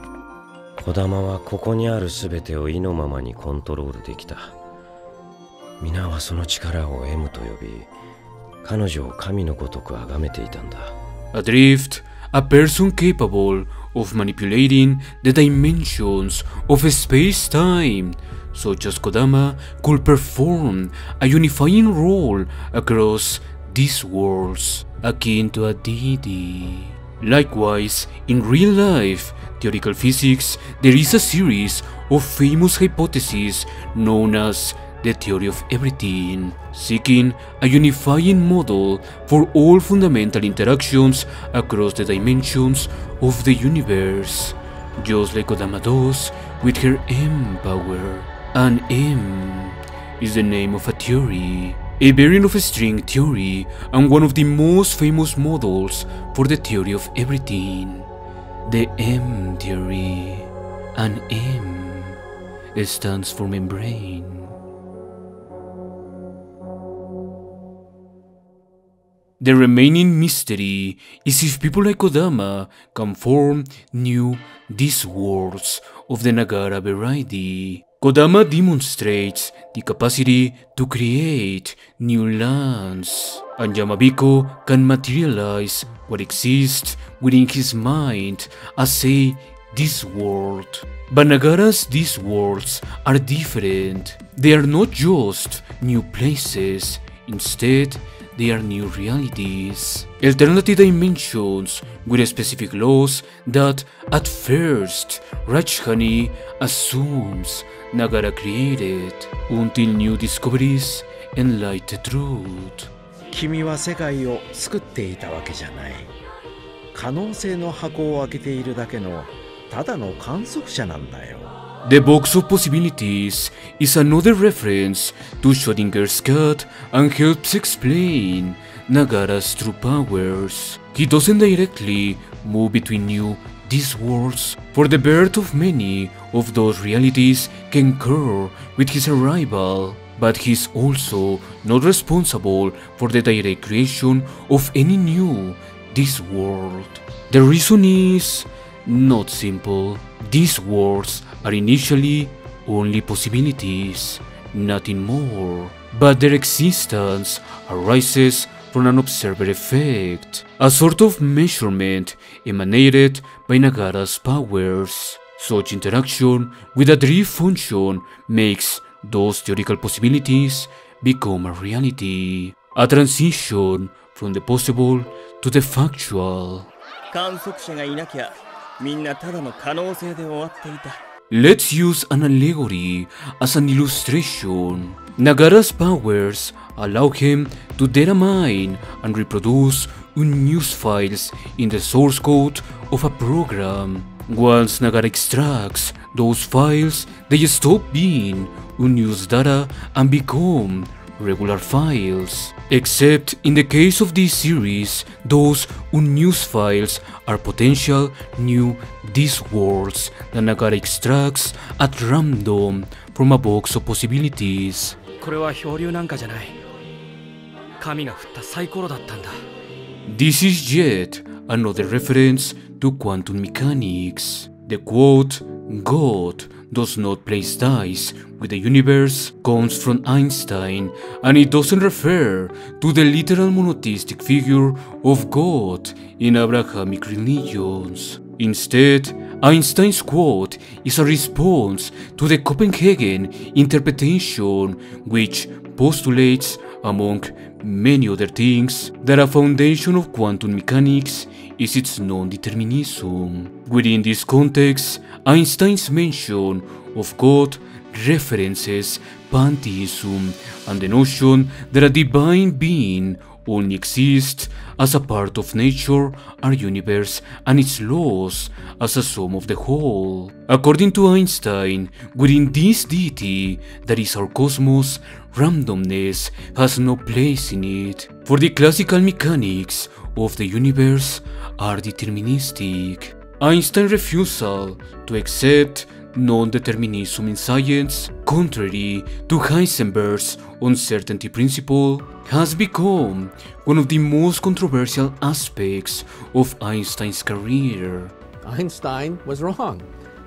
児玉はここにある全てを意のままにコントロールできた皆はその力を M と呼び彼女を神のごとく崇めていたんだ Adrift, a person capable of manipulating the dimensions of space-time, such as Kodama could perform a unifying role across these worlds, akin to a deity. Likewise, in real life, theoretical physics, there is a series of famous hypotheses known as the theory of everything, seeking a unifying model for all fundamental interactions across the dimensions of the universe, just like Kodama does with her M power. An M is the name of a theory, a variant of a string theory and one of the most famous models for the theory of everything, the M theory. An M stands for membrane. The remaining mystery is if people like Kodama can form new these worlds of the Nagara variety. Kodama demonstrates the capacity to create new lands, and Yamabiko can materialize what exists within his mind as a this world. But Nagara's these worlds are different. They are not just new places, instead, they are new realities, alternative dimensions with specific laws that at first Rajhani assumes Nagara created until new discoveries enlight the truth. 君は世界を作っていたわけじゃない可能性の箱を開けているだけのただの観測者なんだよ The box of possibilities is another reference to Schrödinger's cat and helps explain Nagara's true powers. He doesn't directly move between new these worlds, for the birth of many of those realities can occur with his arrival, but he's also not responsible for the direct creation of any new this world. The reason is not simple. These worlds are initially only possibilities, nothing more. But their existence arises from an observer effect, a sort of measurement emanated by Nagara's powers. Such interaction with a drift function makes those theoretical possibilities become a reality, a transition from the possible to the factual. 観測者がいなきゃみんなただの可能性で終わっていた Let's use an allegory as an illustration. Nagara's powers allow him to data mine and reproduce unused files in the source code of a program. Once Nagara extracts those files, they stop being unused data and become regular files. Except in the case of this series, those unused files are potential new these worlds that Nagara extracts at random from a box of possibilities. これは漂流なんかじゃない神が振ったサイコロだったんだ This is yet another reference to quantum mechanics. The quote, God does not place dice with the universe comes from Einstein and it doesn't refer to the literal monotheistic figure of God in Abrahamic religions. Instead, Einstein's quote is a response to the Copenhagen interpretation, which postulates, among many other things, that a foundation of quantum mechanics is its non-determinism. Within this context, Einstein's mention of God references pantheism and the notion that a divine being only exists as a part of nature, our universe, and its laws as a sum of the whole. According to Einstein, within this deity that is our cosmos, randomness has no place in it. For the classical mechanics of the universe are deterministic. Einstein's refusal to accept non-determinism in science, contrary to Heisenberg's uncertainty principle, has become one of the most controversial aspects of Einstein's career. Einstein was wrong.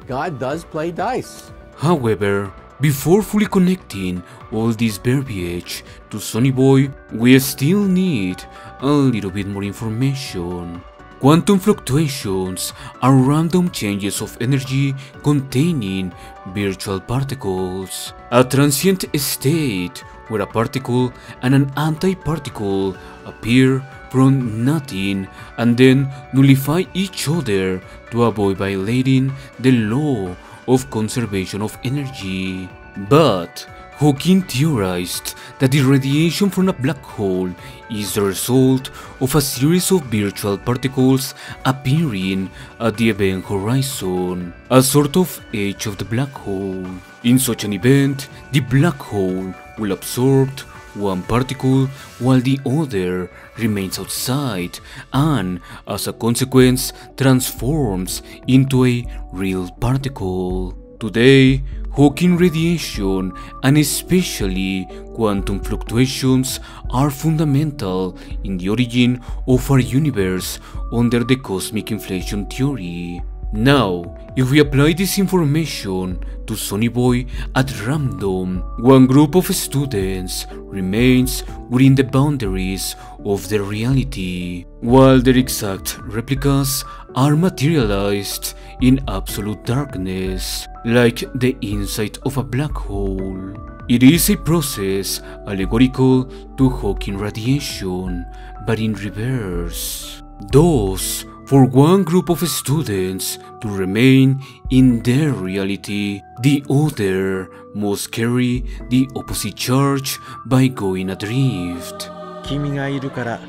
God does play dice. However, before fully connecting all this verbiage to Sonny Boy, we still need a little bit more information. Quantum fluctuations are random changes of energy containing virtual particles. A transient state where a particle and an antiparticle appear from nothing and then nullify each other to avoid violating the law of conservation of energy. But Hawking theorized that the radiation from a black hole is the result of a series of virtual particles appearing at the event horizon, a sort of edge of the black hole. In such an event, the black hole will absorb one particle while the other remains outside and, as a consequence, transforms into a real particle. Today, Hawking radiation and especially quantum fluctuations are fundamental in the origin of our universe under the cosmic inflation theory. Now, if we apply this information to Sonny Boy at random, one group of students remains within the boundaries of their reality, while their exact replicas are materialized in absolute darkness, like the inside of a black hole. It is a process allegorical to Hawking radiation, but in reverse. Thus, for one group of students to remain in their reality, the other must carry the opposite charge by going adrift. 君がいるから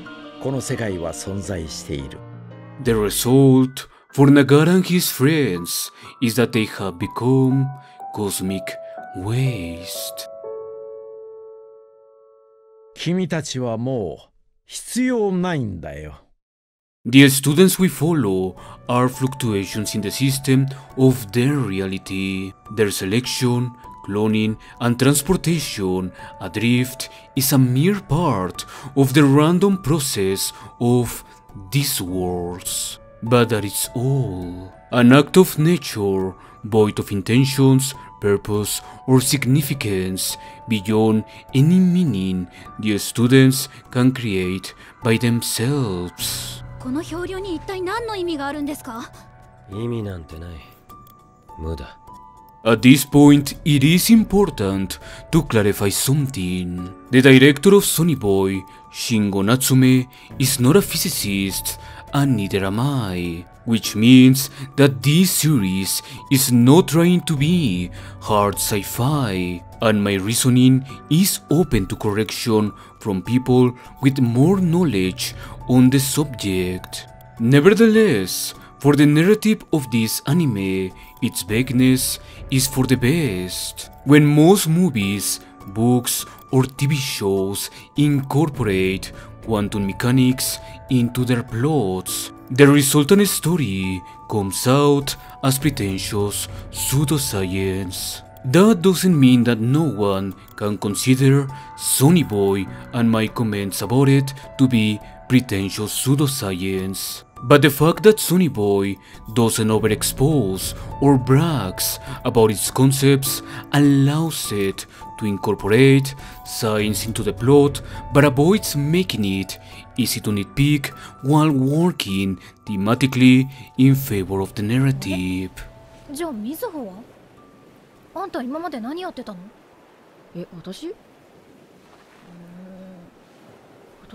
この世界は存在している。 The result for Nagara and his friends is that they have become cosmic waste. 君たちはもう必要ないんだよ。The students we follow are fluctuations in the system of their reality. Their selection, cloning, and transportation adrift is a mere part of the random process of these worlds But that is all. An act of nature, void of intentions, purpose, or significance beyond any meaning the students can create by themselves. この漂流に一体何の意味があるんですか意味なんてない無駄 At this point, it is important to clarify something. The director of Sonny Boy, Shingo Natsume, is not a physicist, and neither am I. Which means that this series is not trying to be hard sci fi, and my reasoning is open to correction from people with more knowledge on the subject. Nevertheless, for the narrative of this anime, its vagueness is for the best. When most movies, books, or TV shows incorporate quantum mechanics into their plots, the resultant story comes out as pretentious pseudoscience. That doesn't mean that no one can consider Sonny Boy and my comments about it to be pretentious pseudoscience. But the fact that Sonny Boy doesn't overexpose or brags about its concepts allows it to incorporate science into the plot but avoids making it easy to nitpick while working thematically in favor of the narrative. じゃあみずほはあんた今まで何やってたのえ私うーん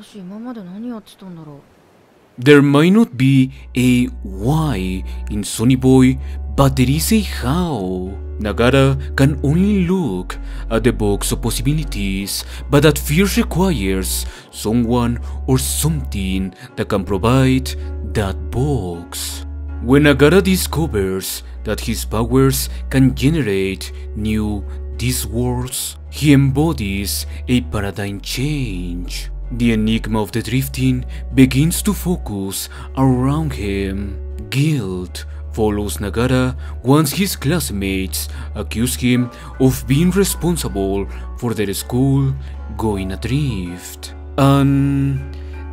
私今まで何やってたんだろう There might not be a why in Sonny Boy, but there is a how. Nagara can only look at the box of possibilities, but that fear requires someone or something that can provide that box. When Nagara discovers that his powers can generate new these worlds, he embodies a paradigm change. The enigma of the drifting begins to focus around him. Guilt follows Nagara once his classmates accuse him of being responsible for their school going adrift. And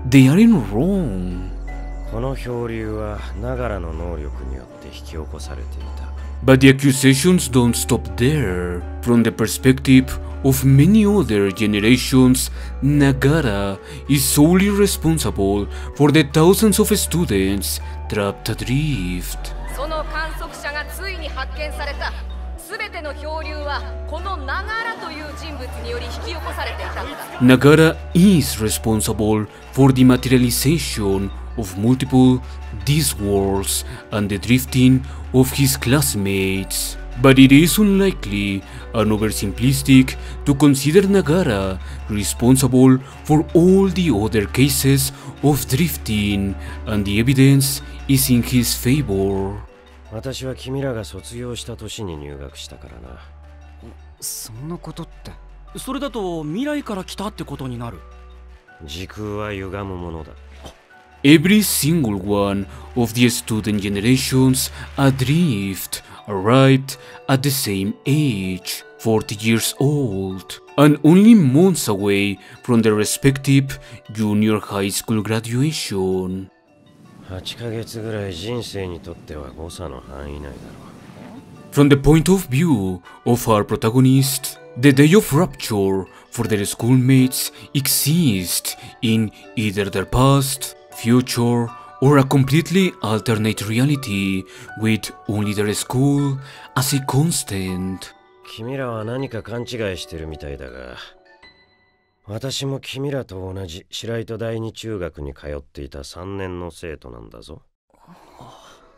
they aren't wrong. この漂流はナガラの能力によって引き起こされていた But the accusations don't stop there. From the perspective of many other generations, Nagara is solely responsible for the thousands of students trapped adrift. その観測者がついに発見された全ての漂流はこのナガラという人物により引き起こされていたんだ Nagara is responsible for the materialization of multiple Discworlds and the drifting of his classmates. But it is unlikely and oversimplistic to consider Nagara responsible for all the other cases of drifting, and the evidence is in his favor. 私は君らが卒業した年に入学したからなそんなことってそれだと未来から来たってことになる時空は歪むものだ Every single one of the student generations adrift arrived at the same age, 40 years old, and only months away from their respective junior high school graduation. 8ヶ月ぐらい人生にとっては誤差の範囲内だろ From the point of view of our protagonist, the day of rapture for their schoolmates exists in either their past, future, or a completely alternate reality with only their school as a constant. 君らは何か勘違いしてるみたいだが 私も君らと同じ白糸第二中学に通っていた3年の生徒なんだぞ。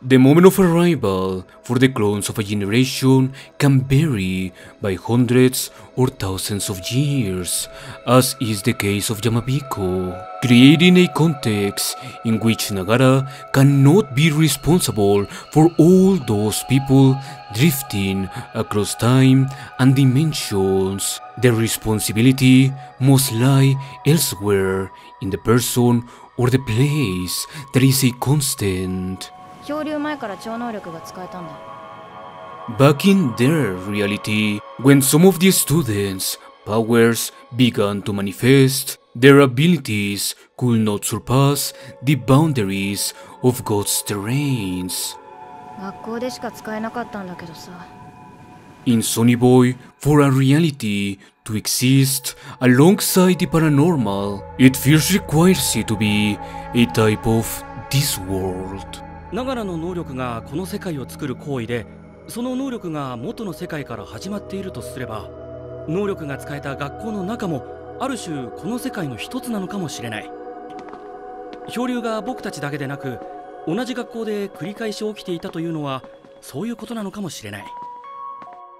The moment of arrival for the clones of a generation can vary by hundreds or thousands of years, as is the case of Yamabiko, creating a context in which Nagara cannot be responsible for all those people drifting across time and dimensions. The responsibility must lie elsewhere in the person or the place that is a constant. 漂流前から超能力が使えたんだ Back in their reality, when some of the students' powers began to manifest, their abilities could not surpass the boundaries of God's terrains. 学校でしか使えなかったんだけどさ In Sonny Boy, for a reality to exist alongside the paranormal, it first requires it to be a type of this world. ナガラの能力がこの世界を作る行為でその能力が元の世界から始まっているとすれば能力が使えた学校の中もある種この世界の一つなのかもしれない漂流が僕たちだけでなく同じ学校で繰り返し起きていたというのはそういうことなのかもしれない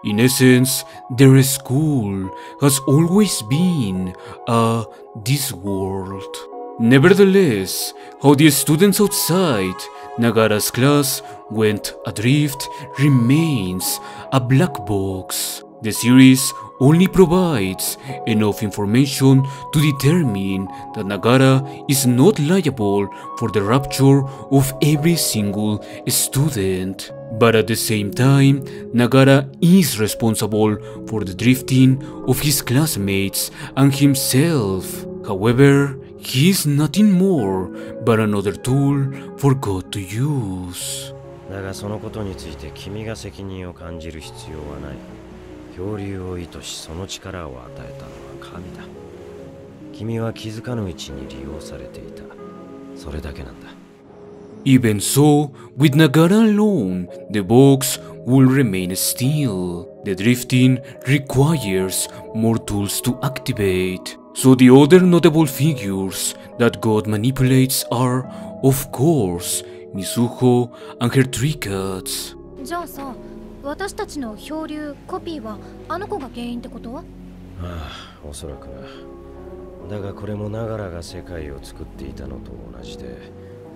In essence, their school has always been a this world. Nevertheless, how the students outside Nagara's class went adrift remains a black box. The series only provides enough information to determine that Nagara is not liable for the rapture of every single student. But at the same time, Nagara is responsible for the drifting of his classmates and himself. However, he is nothing more but another tool for God to use. だがそのことについて君が責任を感じる必要はない漂流を意図しその力を与えたのは神だ君は気づかぬうちに利用されていたそれだけなんだ Even so, with Nagara alone, the box will remain still. The drifting requires more tools to activate. So the other notable figures that God manipulates are, of course, Mizuho and her three cats. じゃあさ私たちの漂流コピーはあの子が原因ってことああおそらくなだがこれもながらが世界を作っていたのと同じで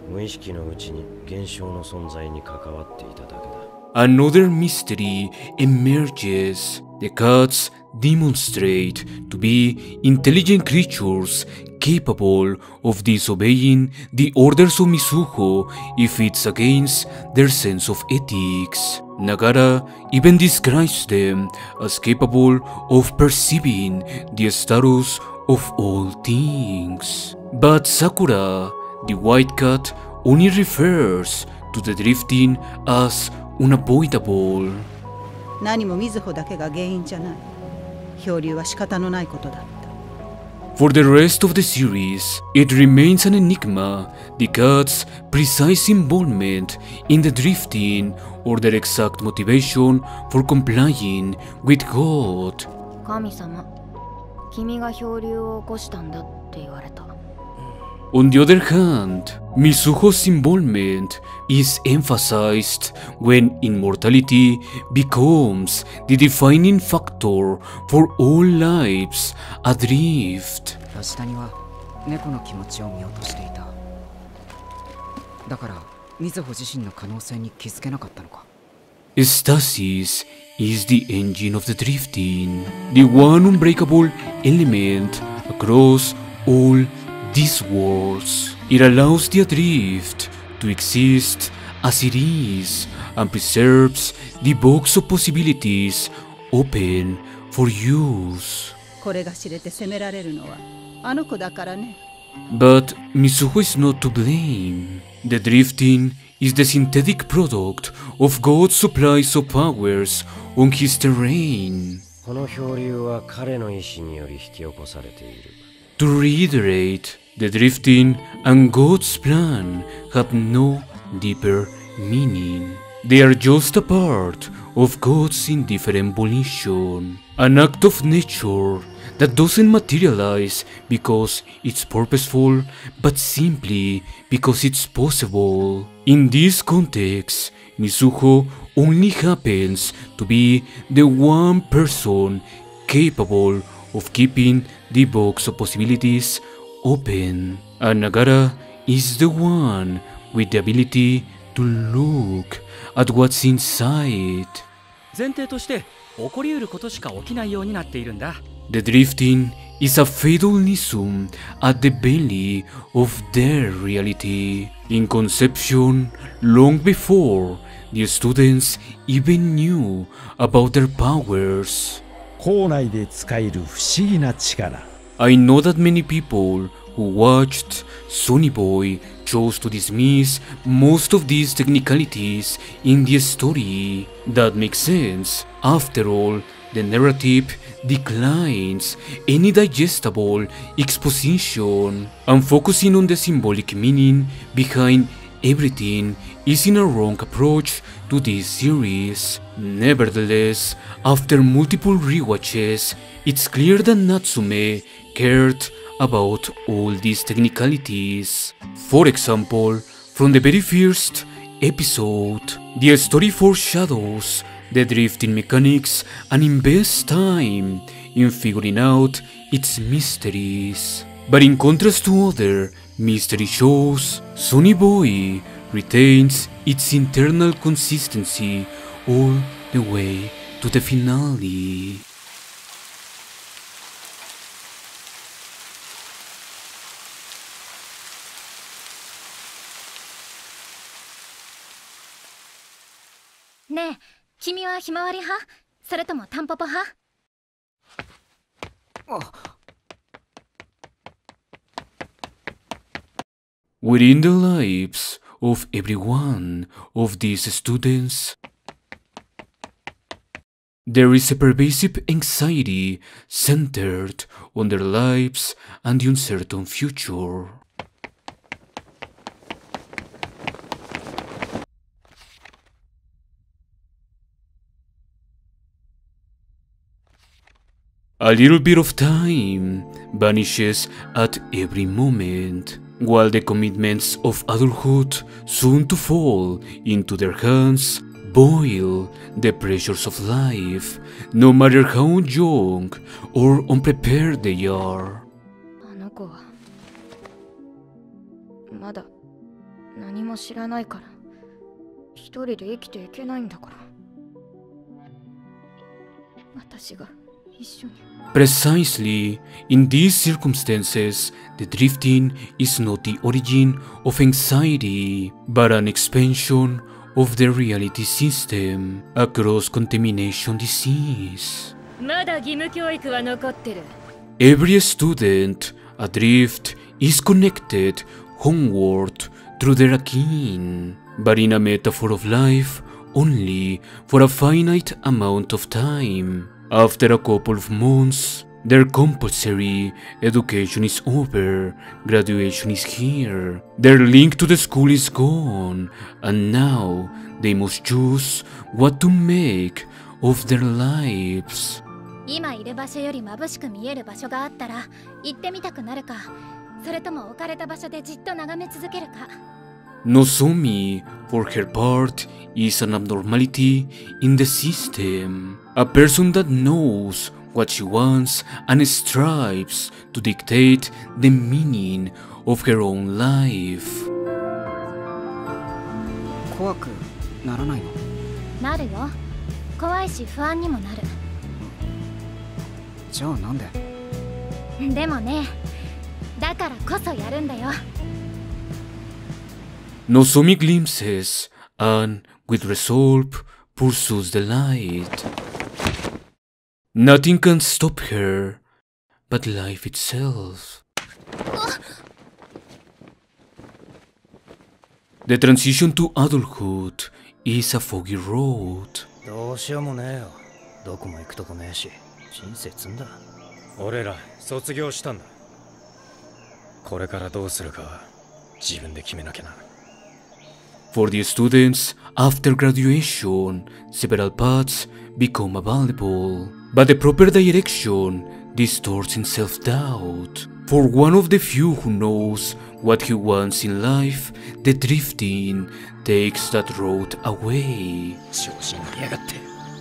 無意識のうちに現象の存在に関わっていただけだ Another mystery emerges. The cats demonstrate to be intelligent creatures capable of disobeying the orders of Mizuho if it's against their sense of ethics. Nagara even describes them as capable of perceiving the status of all things. But Sakura, the white cat, only refers to the drifting as unavoidable. 何も瑞穂だけが原因じゃない漂流は仕方のないことだった For the rest of the series, it remains an enigma the cat's precise involvement in the drifting or their exact motivation for complying with God. 神様君が漂流を起こしたんだって言われた On the other hand, Mizuho's involvement is emphasized when immortality becomes the defining factor for all lives adrift. ラ谷は猫の気持ちを見落としていただから瑞穂自身の可能性に気づけなかったのか Stasis is the engine of the drifting, the one unbreakable element across all these worlds. It allows the adrift to exist as it is and preserves the box of possibilities open for use. これが知れて責められるのはあの子だからね But Mizuho is not to blame. The drifting is the synthetic product of God's supplies of powers on his terrain. この漂流は彼の意志により引き起こされている To reiterate, the drifting and God's plan have no deeper meaning. They are just a part of God's indifferent volition, an act of nature that doesn't materialize because it's purposeful, but simply because it's possible. In this context, Mizuho only happens to be the one person capable of keeping the box of possibilities open. And Nagara is the one with the ability to look at what's inside. 前提として起こりうることしか起きないようになっているんだ The drifting is a fatalism at the belly of their reality. In conception, long before the students even knew about their powers. 校内で使える不思議な力 I know that many people who watched Sonny Boy chose to dismiss most of these technicalities in the story. That makes sense. After all, the narrative declines any digestible exposition, and focusing on the symbolic meaning behind everything is in a wrong approach to this series. Nevertheless, after multiple rewatches, it's clear that Natsume cared about all these technicalities. For example, from the very first episode, the story foreshadows the drifting mechanics and invests time in figuring out its mysteries. But in contrast to other mystery shows, Sonny Boy retains its internal consistency all the way to the finale. 君はひまわり派それともタンポポ派 Within the lives of every one of these students, there is a pervasive anxiety centered on their lives and the uncertain future. A little bit of time vanishes at every moment, while the commitments of adulthood soon to fall into their hands boil the pressures of life, no matter how young or unprepared they are. あの子はまだ何も知らないから一人で生きていけないんだから私が一緒に Precisely in these circumstances, the drifting is not the origin of anxiety, but an expansion of the reality system across contamination disease. Every student adrift is connected homeward through their akin, but in a metaphor of life only for a finite amount of time. After a couple of months, their compulsory education is over, graduation is here, their link to the school is gone, and now they must choose what to make of their lives. 今いる場所より眩しく見える場所があったら行ってみたくなるかそれとも置かれた場所でじっと眺め続けるか Nozomi, for her part, is an abnormality in the system. A person that knows what she wants and strives to dictate the meaning of her own life. 怖くならないのなるよ怖いし不安にもなるじゃあなんででもねだからこそやるんだよ Nozomi glimpses and, with resolve, pursues the light. Nothing can stop her but life itself. The transition to adulthood is a foggy road. どうしようもねえよどこも行くとこねえし人生積んだ俺ら卒業したんだこれからどうするかは自分で決めなきゃな For the students, after graduation, several paths become available, But the proper direction distorts in self-doubt. For one of the few who knows what he wants in life, the drifting takes that road away.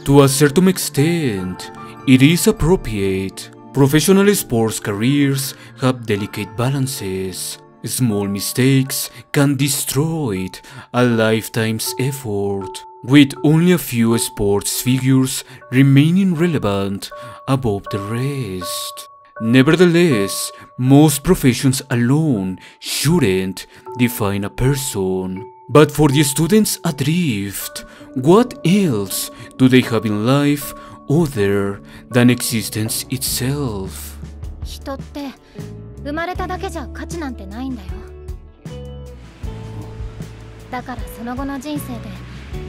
To a certain extent, it is appropriate. Professional sports careers have delicate balances. Small mistakes can destroy a lifetime's effort with only a few sports figures remaining relevant above the rest. Nevertheless, most professions alone shouldn't define a person. But for the students adrift, what else do they have in life other than existence itself? 人って生まれただけじゃ価値なんてないんだよだからその後の人生で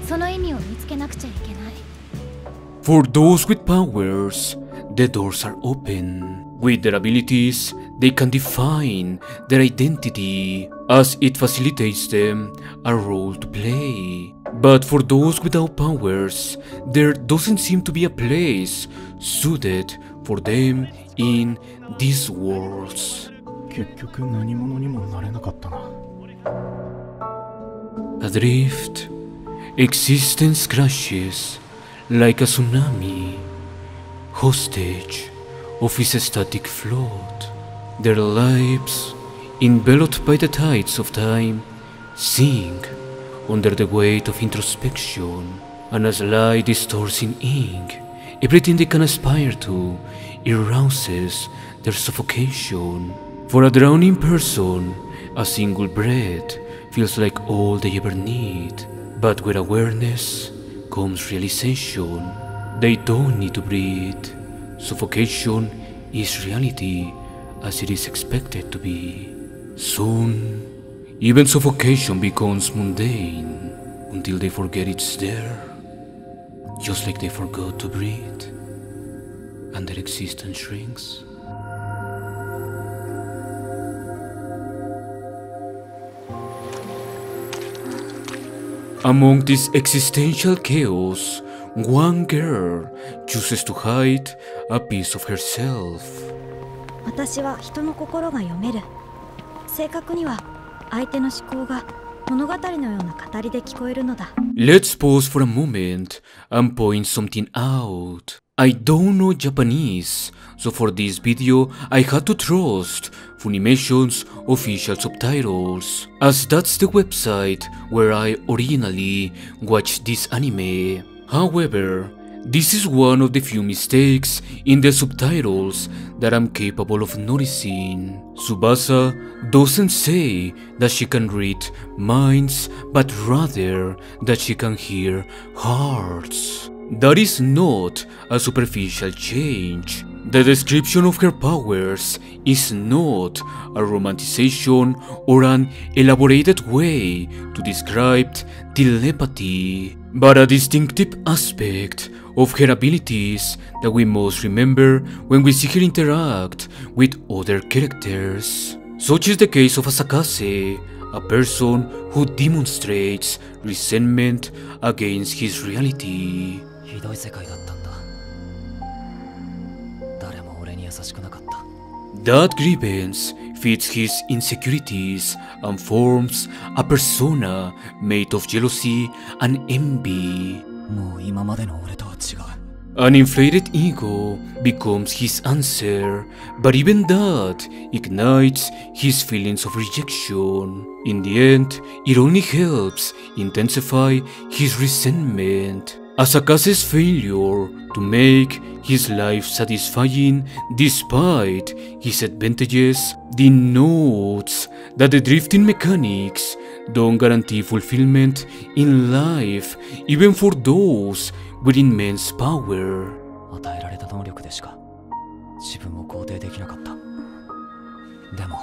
その意味を見つけなくちゃいけない For those with powers, the doors are open. With their abilities, they can define their identity as it facilitates them a role to play. But for those without powers, there doesn't seem to be a place suited for them in these worlds. 結局何者にもなれなかったな Adrift, existence crashes like a tsunami, hostage of its static float. Their lives, enveloped by the tides of time, sink under the weight of introspection, and as light distorts in ink, everything they can aspire to arouses their suffocation. For a drowning person, a single breath feels like all they ever need. But with awareness comes realization. They don't need to breathe. Suffocation is reality as it is expected to be. Soon, even suffocation becomes mundane until they forget it's there. Just like they forgot to breathe, and their existence shrinks. Among this existential chaos, one girl chooses to hide a piece of herself. 私は人の心が読める正確には相手の思考が 物語のような語りで聞こえるのだ Let's pause for a moment and point something out. I don't know Japanese, so for this video I had to trust Funimation's official subtitles, as that's the website where I originally watched this anime. However, this is one of the few mistakes in the subtitles that I'm capable of noticing. Tsubasa doesn't say that she can read minds, but rather that she can hear hearts. That is not a superficial change. The description of her powers is not a romanticization or an elaborated way to describe telepathy, but a distinctive aspect of her abilities that we must remember when we see her interact with other characters. Such is the case of Asakaze, a person who demonstrates resentment against his reality. That grievance feeds his insecurities and forms a persona made of jealousy and envy. An inflated ego becomes his answer, but even that ignites his feelings of rejection. In the end, it only helps intensify his resentment. Asakase's failure to make his life satisfying despite his advantages denotes that the drifting mechanics don't guarantee fulfillment in life even for those with immense power. 与えられた能力でしか自分を肯定できなかったでも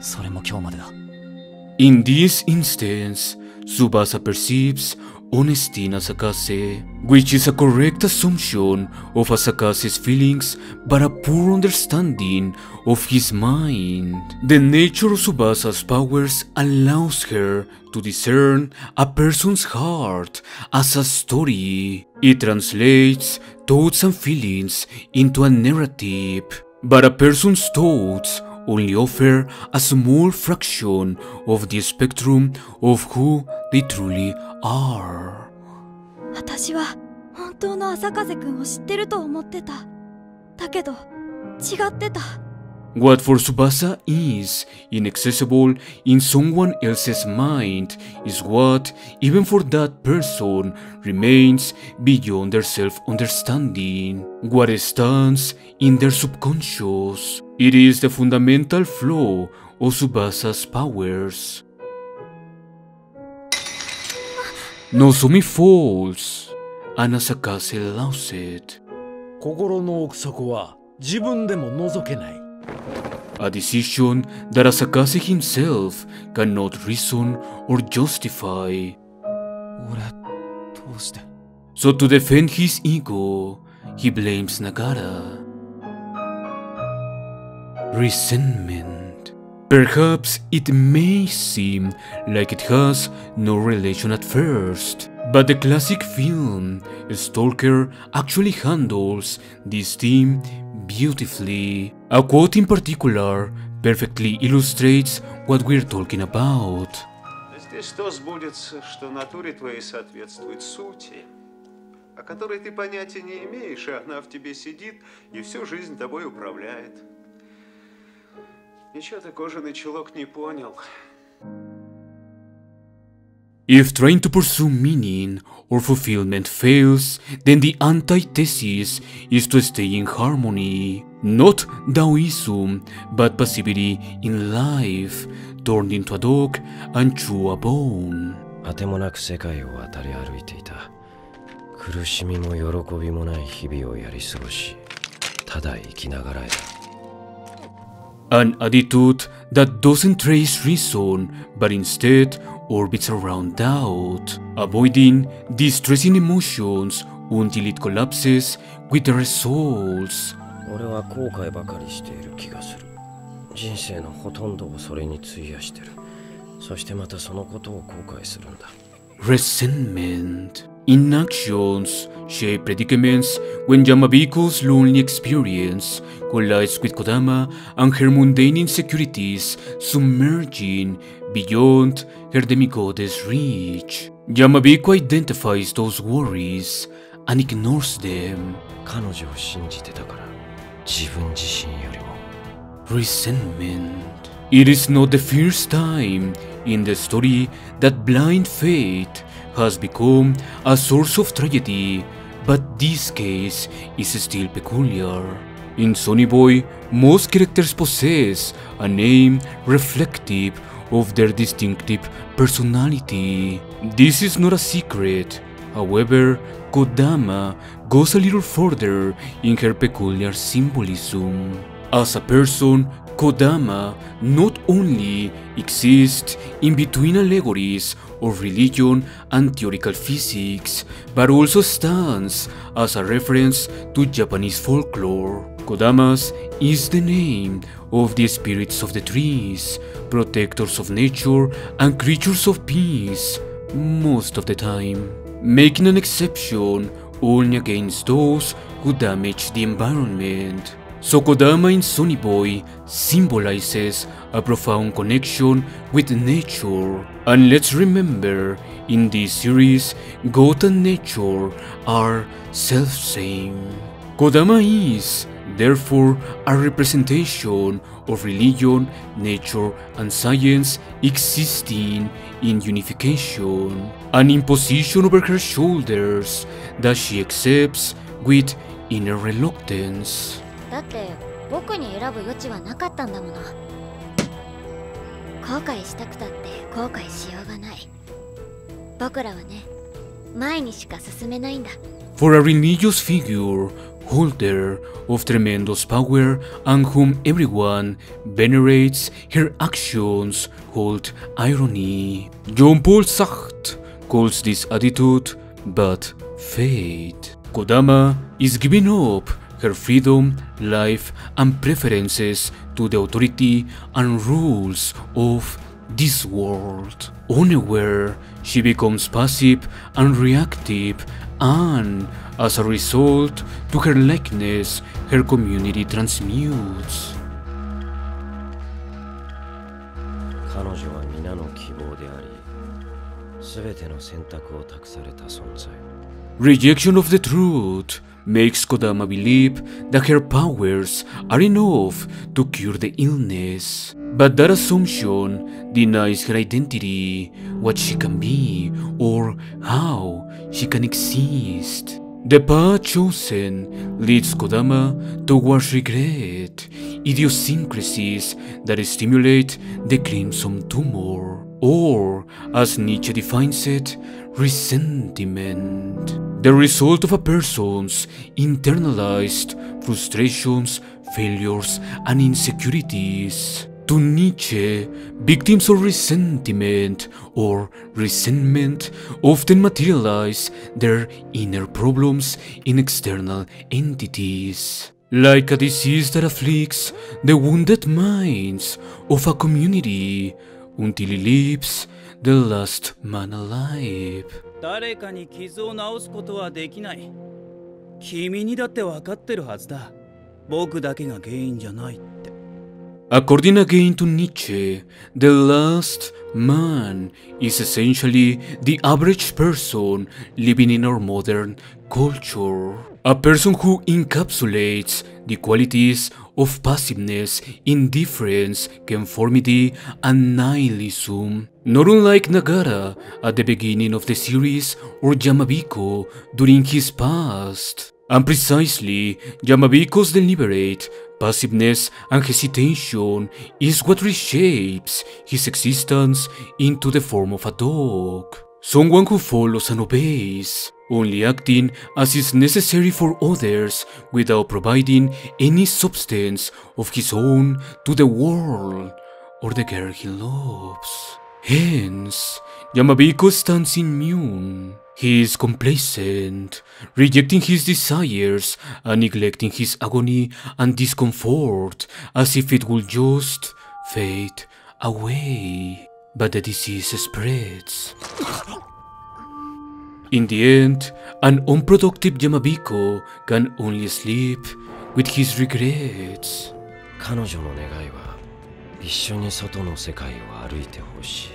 それも今日までだ In this instance, Tsubasa perceives honesty in which is a correct assumption of Asakaze's feelings but a poor understanding of his mind. The nature of Tsubasa's powers allows her to discern a person's heart as a story. It translates thoughts and feelings into a narrative, but a person's thoughts only offer a small fraction of the spectrum of who they truly are. What for Tsubasa is inaccessible in someone else's mind is what, even for that person, remains beyond their self understanding, what stands in their subconscious. It is the fundamental flaw of Tsubasa's powers. Nozomi falls. Anasakase allows it. A decision that Asakaze himself cannot reason or justify. So to defend his ego, he blames Nagara Resentment. Perhaps it may seem like it has no relation at first, but the classic film Stalker actually handles this theme beautifully. A quote in particular perfectly illustrates what we're talking about. Здесь то сбудется, что натуре твоей соответствует сути, о которой ты понятия не имеешь, и она в тебе сидит и всю жизнь тобой управляет. Ничего ты кожаный чулок не понял. If trying to pursue meaning or fulfillment fails, then the antithesis is to stay in harmony. Not Taoism, but passivity in life, turned into a dog and chew a bone. あてもなく世界を渡り歩いていた苦しみも喜びもない日々をやり過ごしただ生きながらえ An attitude that doesn't trace reason, but instead orbits around doubt, avoiding distressing emotions until it collapses with the results. 俺は後悔ばかりしている気がする人生のほとんどをそれに費やしてるそしてまたそのことを後悔するんだ Resentment. inactions, shape predicaments when Yamabiko's lonely experience collides with Kodama and her mundane insecurities submerging beyond her demigoddess reach. Yamabiko identifies those worries and ignores them. Resentment. It is not the first time in the story that blind faith has become a source of tragedy, but this case is still peculiar. In Sonny Boy, most characters possess a name reflective of their distinctive personality. This is not a secret. However, Kodama goes a little further in her peculiar symbolism. As a person, Kodama not only exists in between allegories of religion and theoretical physics, but also stands as a reference to Japanese folklore. Kodamas is the name of the spirits of the trees, protectors of nature and creatures of peace, most of the time, making an exception only against those who damage the environment. So Kodama in Sonny Boy symbolizes a profound connection with nature. And let's remember, in this series, God and nature are self-same. Kodama is, therefore, a representation of religion, nature, and science existing in unification, an imposition over her shoulders that she accepts with inner reluctance. だって僕に選ぶ余地はなかったんだもの後悔したくたって後悔しようがない僕らはね前にしか進めないんだ For a religious figure holder of tremendous power and whom everyone venerates, her actions hold irony. John Paul Sartre calls this attitude bad faith. Kodama is giving up her freedom, life, and preferences to the authority and rules of this world. Unaware, she becomes passive and reactive, and as a result, to her likeness, her community transmutes. 彼女は皆の希望であり全ての選択を託された存在 Rejection of the truth makes Kodama believe that her powers are enough to cure the illness. But that assumption denies her identity, what she can be, or how she can exist. The path chosen leads Kodama towards regret, idiosyncrasies that stimulate the crimson tumor, or, as Nietzsche defines it, resentment. The result of a person's internalized frustrations, failures, and insecurities. To Nietzsche, victims of resentment or resentment often materialize their inner problems in external entities, like a disease that afflicts the wounded minds of a community until it leaves the last man alive. 誰かに傷を治すことはできない君にだって分かってるはずだ僕だけが原因じゃないって According again to Nietzsche, the last man is essentially the average person living in our modern culture. A person who encapsulates the qualities of passiveness, indifference, conformity, and nihilism. Not unlike Nagara at the beginning of the series or Yamabiko during his past. And precisely, Yamabiko's deliberate passiveness and hesitation is what reshapes his existence into the form of a dog. Someone who follows and obeys, only acting as is necessary for others without providing any substance of his own to the world or the girl he loves. Hence, Yamabiko stands immune. He is complacent, rejecting his desires and neglecting his agony and discomfort as if it would just fade away. But the disease spreads. In the end, an unproductive Yamabiko can only sleep with his regrets. 彼女の願いは一緒に外の世界を 歩いてほしい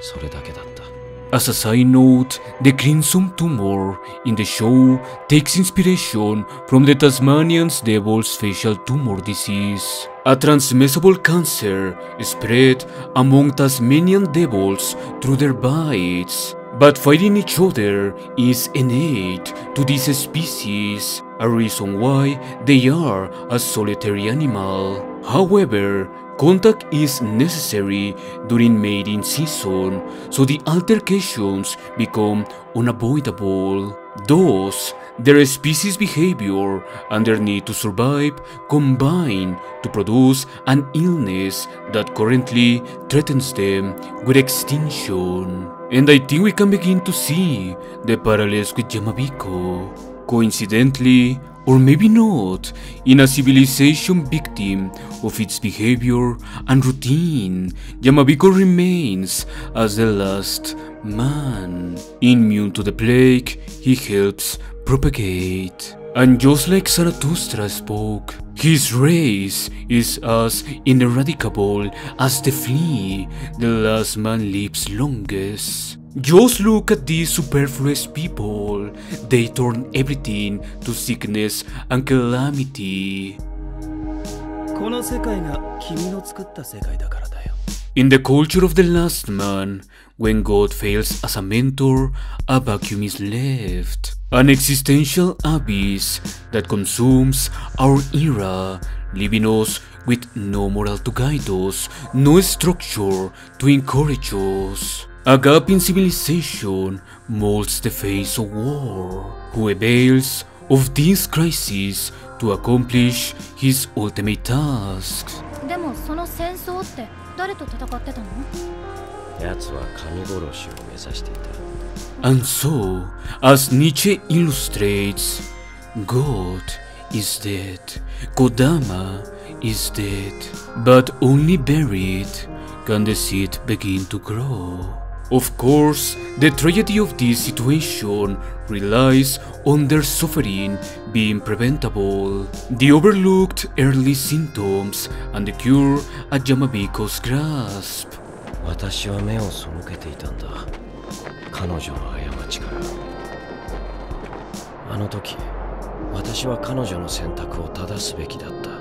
それだけだった As a side note, the Crimson Tumor in the show takes inspiration from the Tasmanian's devil's facial tumor disease, a transmissible cancer spread among Tasmanian devils through their bites. But fighting each other is innate to this species, a reason why they are a solitary animal. However, contact is necessary during mating season, so the altercations become unavoidable. Thus, their species behavior and their need to survive combine to produce an illness that currently threatens them with extinction. And I think we can begin to see the parallels with Yamabiko. Coincidentally, or maybe not, in a civilization victim of its behavior and routine, Yamabiko remains as the last man. Immune to the plague, he helps propagate. And just like Zarathustra spoke, his race is as ineradicable as the flea, the last man lives longest. Just look at these superfluous people. They turn everything to sickness and calamity. In the culture of the last man, when God fails as a mentor, a vacuum is left. An existential abyss that consumes our era, leaving us with no moral to guide us, no structure to encourage us. A gap in civilization molds the face of war, who avails of this crisis to accomplish his ultimate tasks. でもその戦争って誰と戦ってたの奴は神殺しを目指していた And so, as Nietzsche illustrates, God is dead, Kodama is dead, but only buried can the seed begin to grow. Of course, the tragedy of this situation relies on their suffering being preventable, the overlooked early symptoms, and the cure at Yamabiko's grasp. 私は目を背けていたんだ彼女の過ちからあの時私は彼女の選択を正すべきだった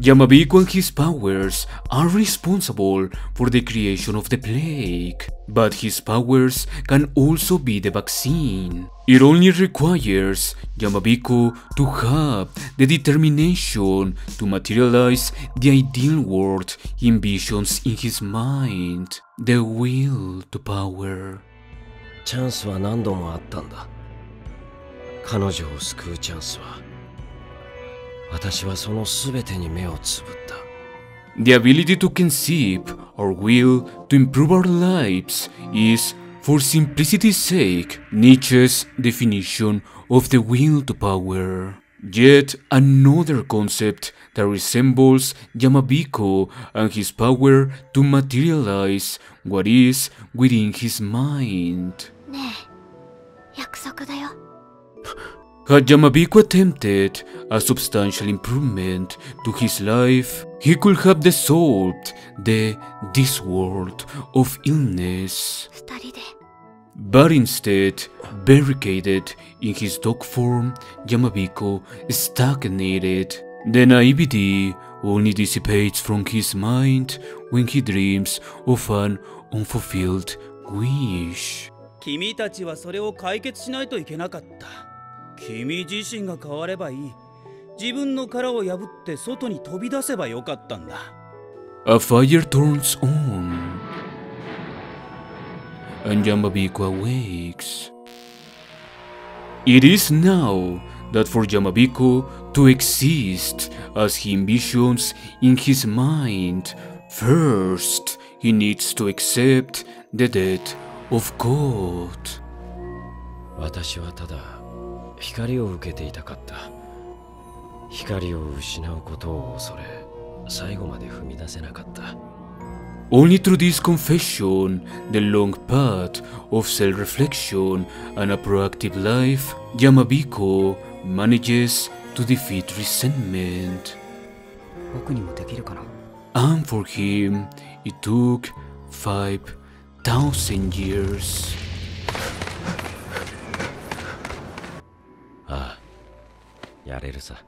Yamabiko and his powers are responsible for the creation of the plague, but his powers can also be the vaccine. It only requires Yamabiko to have the determination to materialize the ideal world he envisions in his mind, the will to power. チャンスは何度もあったんだ彼女を救うチャンスは 私はその全てに目をつぶった The ability to conceive or will to improve our lives is, for simplicity's sake, Nietzsche's definition of the will to power. Yet another concept that resembles Yamabiko and his power to materialize what is within his mind. ねえ約束だよ Had Yamabiko attempted a substantial improvement to his life, he could have dissolved the this world of illness. 二人で But instead, barricaded in his dog form, Yamabiko stagnated. The naivety only dissipates from his mind when he dreams of an unfulfilled wish. 君たちはそれを解決しないといけなかった君自身が変わればいい 自分の殻を破って外に飛び出せばよかったんだ A fire turns on, and Yamabiko awakes. It is now that for Yamabiko to exist as he envisions in his mind, first he needs to accept the death of God. 私はただ光を受けていたかった 光を失うことを恐れ最後まで踏み出せなかった Only through this confession, the long path of self reflection and a proactive life, Yamabiko manages to defeat resentment. 僕にもできるかな And for him, it took 5,000 years. ああやれるさ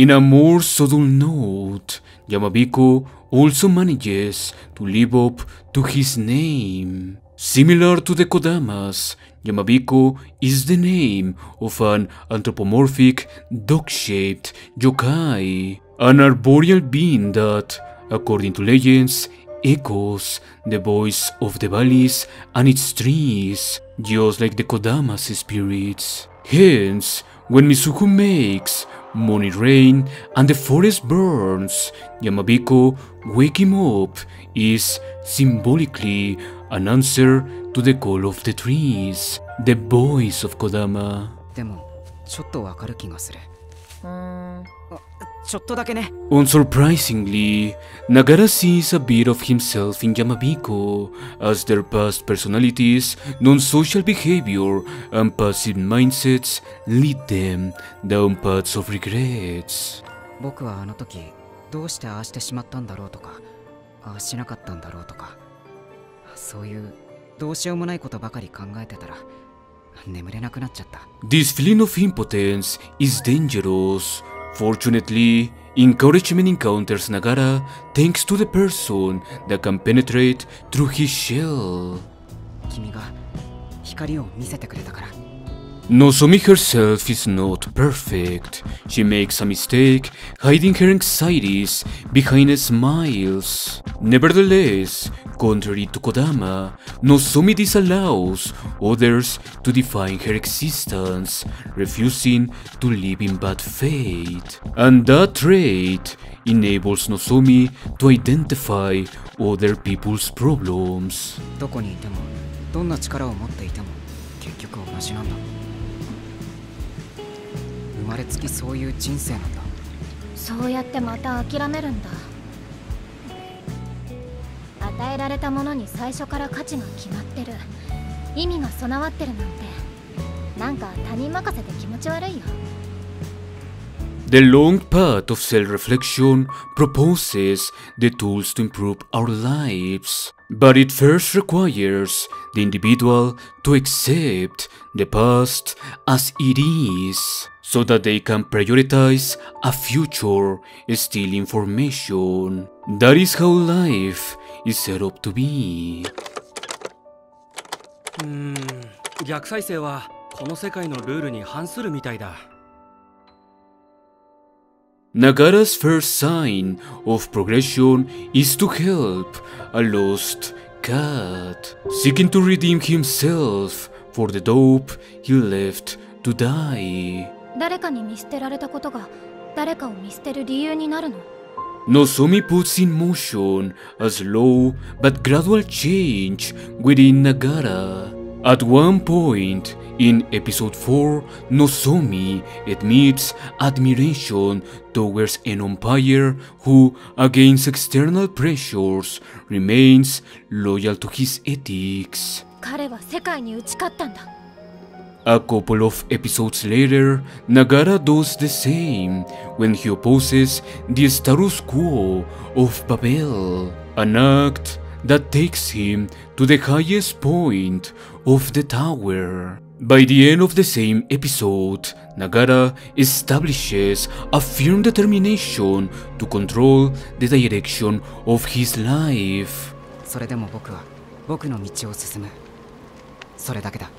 In a more subtle note, Yamabiko also manages to live up to his name. Similar to the Kodamas, Yamabiko is the name of an anthropomorphic dog-shaped yokai, an arboreal being that, according to legends, echoes the voice of the valleys and its trees, just like the Kodamas spirits. Hence, when Mizuho makes money rain and the forest burns, Yamabiko wake him up is symbolically an answer to the call of the trees, the voice of Kodama. でもちょっとわかる気がするうーんちょっとだけね Unsurprisingly, Nagara sees a bit of himself in Yamabiko, as their past personalities, non-social behavior, and passive mindsets lead them down paths of regrets. 僕はあの時どうしてああしてしまったんだろうとかああしなかったんだろうとかそういうどうしようもないことばかり考えてたら眠れなくなっちゃった This feeling of impotence is dangerous. Fortunately, encouragement encounters Nagara thanks to the person that can penetrate through his shell. 君が光を見せてくれたから Nozomi herself is not perfect. She makes a mistake, hiding her anxieties behind smiles. Nevertheless, contrary to Kodama, Nozomi disallows others to define her existence, refusing to live in bad faith. And that trait enables Nozomi to identify other people's problems. どこにいてもどんな力を持っていても結局同じなんだ生 まれつきそういう人生なんだそうやってまた諦めるんだ与えられたものに最初から価値が決まってる意味が備わってるなんてなんか他人任せで気持ち悪いよ The long path of self reflection proposes the tools to improve our lives, but it first requires the individual to accept the past as it is, so that they can prioritize a future still information. That is how life is set up to be. うーん逆再生はこの世界のルールに反するみたいだ Nagara's first sign of progression is to help a lost cat, seeking to redeem himself for the dope he left to die. 誰かに見捨てられたことが誰かを見捨てる理由になるの Nozomi puts in motion a slow but gradual change within Nagara. At one point in episode 4, Nozomi admits admiration towards an umpire who, against external pressures, remains loyal to his ethics. 彼は世界に打ち勝ったんだ A couple of episodes later, Nagara does the same when he opposes the status quo of Babel, an act that takes him to the highest point of the tower. By the end of the same episode, Nagara establishes a firm determination to control the direction of his life. それでも僕は僕の道を進むそれだけだ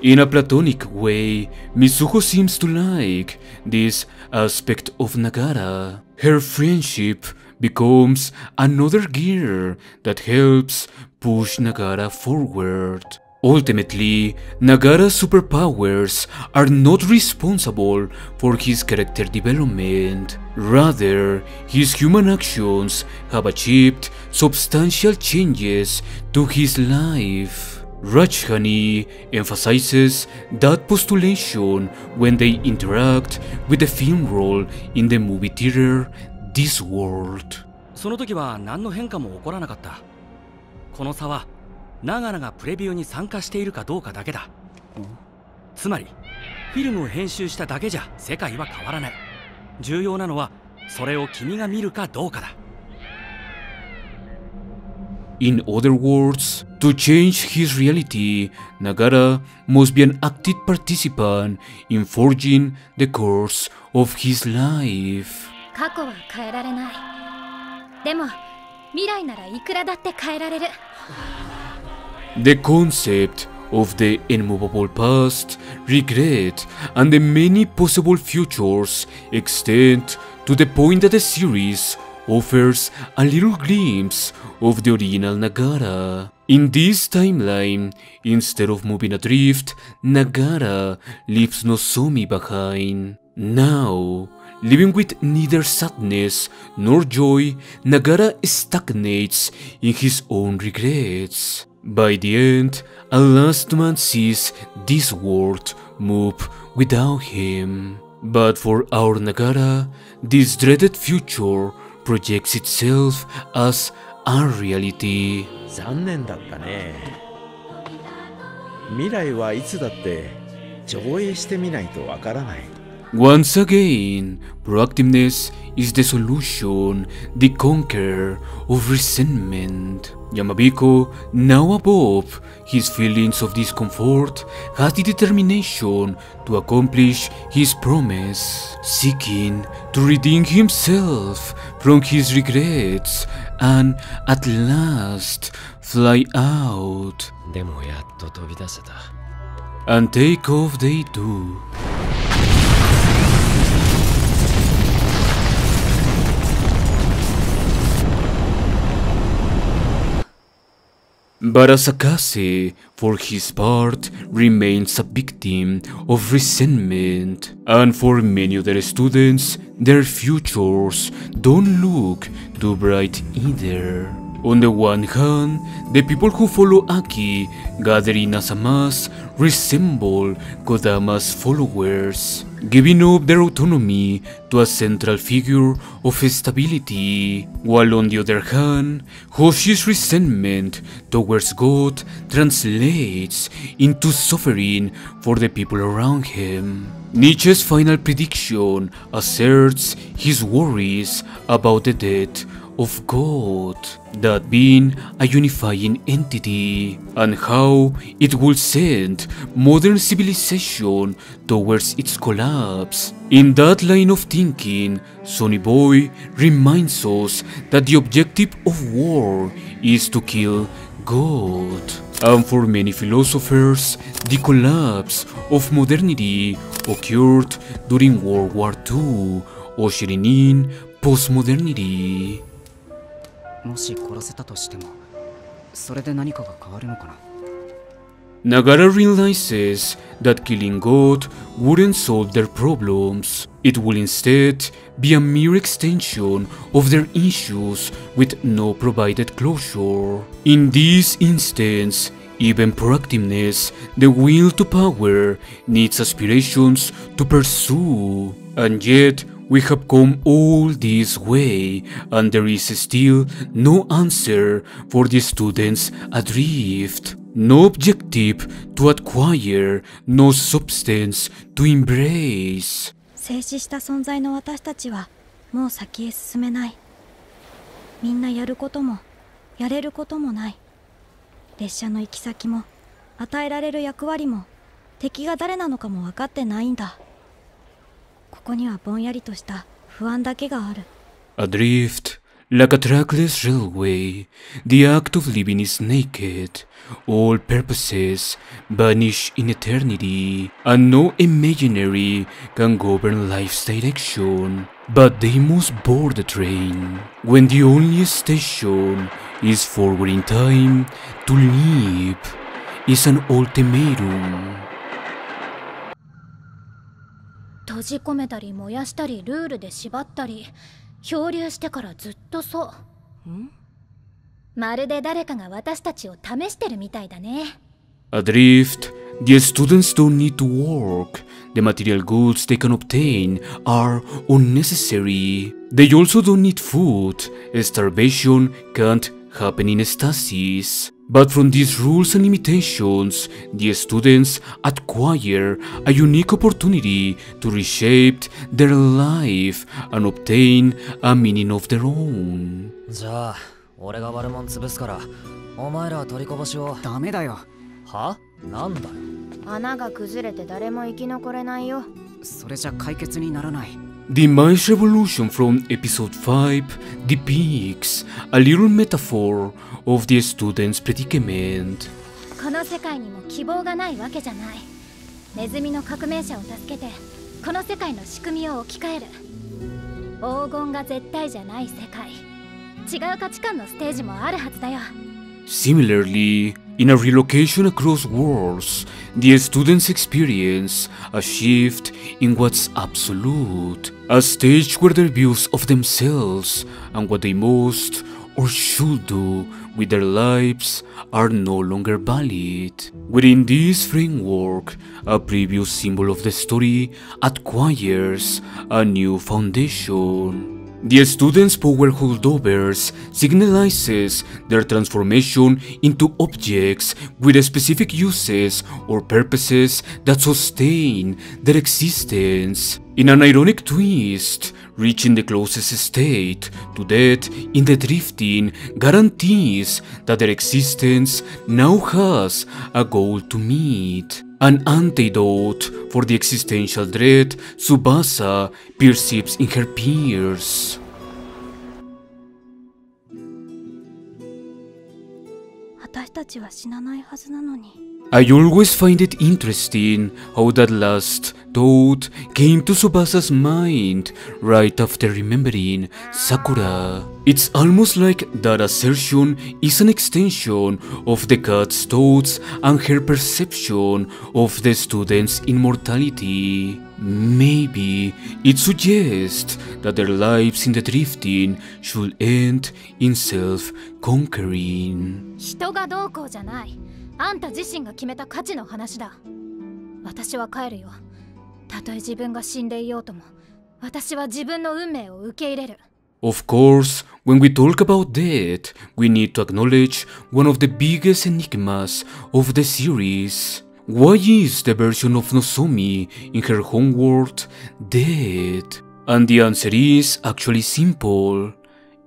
In a platonic way, Mizuho seems to like this aspect of Nagara. Her friendship becomes another gear that helps push Nagara forward. Ultimately, Nagara's superpowers are not responsible for his character development. Rather, his human actions have achieved substantial changes to his life. Rajhani emphasizes that postulation when they interact with the film role in the movie theater This World. その時は何の変化も起こらなかったこの差は長良がプレビューに参加しているかどうかだけだつまりフィルムを編集しただけじゃ世界は変わらない重要なのはそれを君が見るかどうかだ In other words, to change his reality, Nagara must be an active participant in forging the course of his life. 過去は変えられないでも未来ならいくらだって変えられる The concept of the immovable past, regret, and the many possible futures extend to the point that the series offers a little glimpse of the original Nagara. In this timeline, instead of moving adrift, Nagara leaves Nozomi behind. Now, living with neither sadness nor joy, Nagara stagnates in his own regrets. By the end, a last man sees this world move without him. But for our Nagara, this dreaded future projects itself as a reality. 残念だったね未来はいつだって上映してみないとわからない Once again, proactiveness is the solution, the conqueror of resentment. Yamabiko, now above his feelings of discomfort, has the determination to accomplish his promise, seeking to redeem himself from his regrets and at last fly out. And take off they do. But Asakaze, for his part, remains a victim of resentment, and for many other students, their futures don't look too bright either. On the one hand, the people who follow Aki, gathering as a mass, resemble Kodama's followers, giving up their autonomy to a central figure of stability, while on the other hand, Hoshi's resentment towards God translates into suffering for the people around him. Nietzsche's final prediction asserts his worries about the death of God, that being a unifying entity, and how it will send modern civilization towards its collapse. In that line of thinking, Sonny Boy reminds us that the objective of war is to kill God. And for many philosophers, the collapse of modernity occurred during World War II, ushering in postmodernity. もし殺せたとしてもそれで何かが変わるのかな Nagara realizes that killing God wouldn't solve their problems. It will instead be a mere extension of their issues with no provided closure. In this instance, even proactiveness, the will to power, needs aspirations to pursue. And yet, we have come all this way, and there is still no answer for the students adrift. No objective to acquire, no substance to embrace. 静止した存在の私たちはもう先へ進めないみんなやることもやれることもない列車の行き先も与えられる役割も敵が誰なのかも分かってないんだここにはぼんやりとした不安だけがある Adrift, like a trackless railway, the act of living is naked. All purposes vanish in eternity, and no imaginary can govern life's direction. But they must board the train when the only station is forward in time to leap is an ultimatum. 閉じ込めたり燃やしたりルールで縛ったり漂流してからずっとそうんまるで誰かが私たちを試してるみたいだね Adrift, the students don't need to work. The material goods they can obtain are unnecessary. They also don't need food. Starvation can't happen in stasis. But from these rules and limitations, the students acquire a unique opportunity to reshape their life and obtain a meaning of their own. じゃあ俺がバルモン潰すからお前らは取りこぼしをダメだよはなんだよ穴が崩れて誰も生き残れないよそれじゃ解決にならない The Mice Revolution from episode 5 depicts a little metaphor of the student's predicament. この世界にも希望がないわけじゃないネズミの革命者を助けてこの世界の仕組みを置き換える黄金が絶対じゃない世界違う価値観のステージもあるはずだよ Similarly, in a relocation across worlds, the students experience a shift in what's absolute, a stage where their views of themselves and what they must or should do with their lives are no longer valid. Within this framework, a previous symbol of the story acquires a new foundation. The students' power holdovers signalizes their transformation into objects with specific uses or purposes that sustain their existence. In an ironic twist, reaching the closest state to death in the drifting guarantees that their existence now has a goal to meet. An antidote for the existential dread Tsubasa perceives in her peers. 私たちは死なないはずなのに。I always find it interesting how that last thought came to Tsubasa's mind right after remembering Sakura. It's almost like that assertion is an extension of the cat's thoughts and her perception of the student's immortality. Maybe it suggests that their lives in the drifting should end in self-conquering. あんた自身が決めた価値の話だ私は帰るよたとえ自分が死んでいようとも私は自分の運命を受け入れる Of course, when we talk about death, we need to acknowledge one of the biggest enigmas of the series. Why is the version of Nozomi in her homeworld dead? And the answer is actually simple.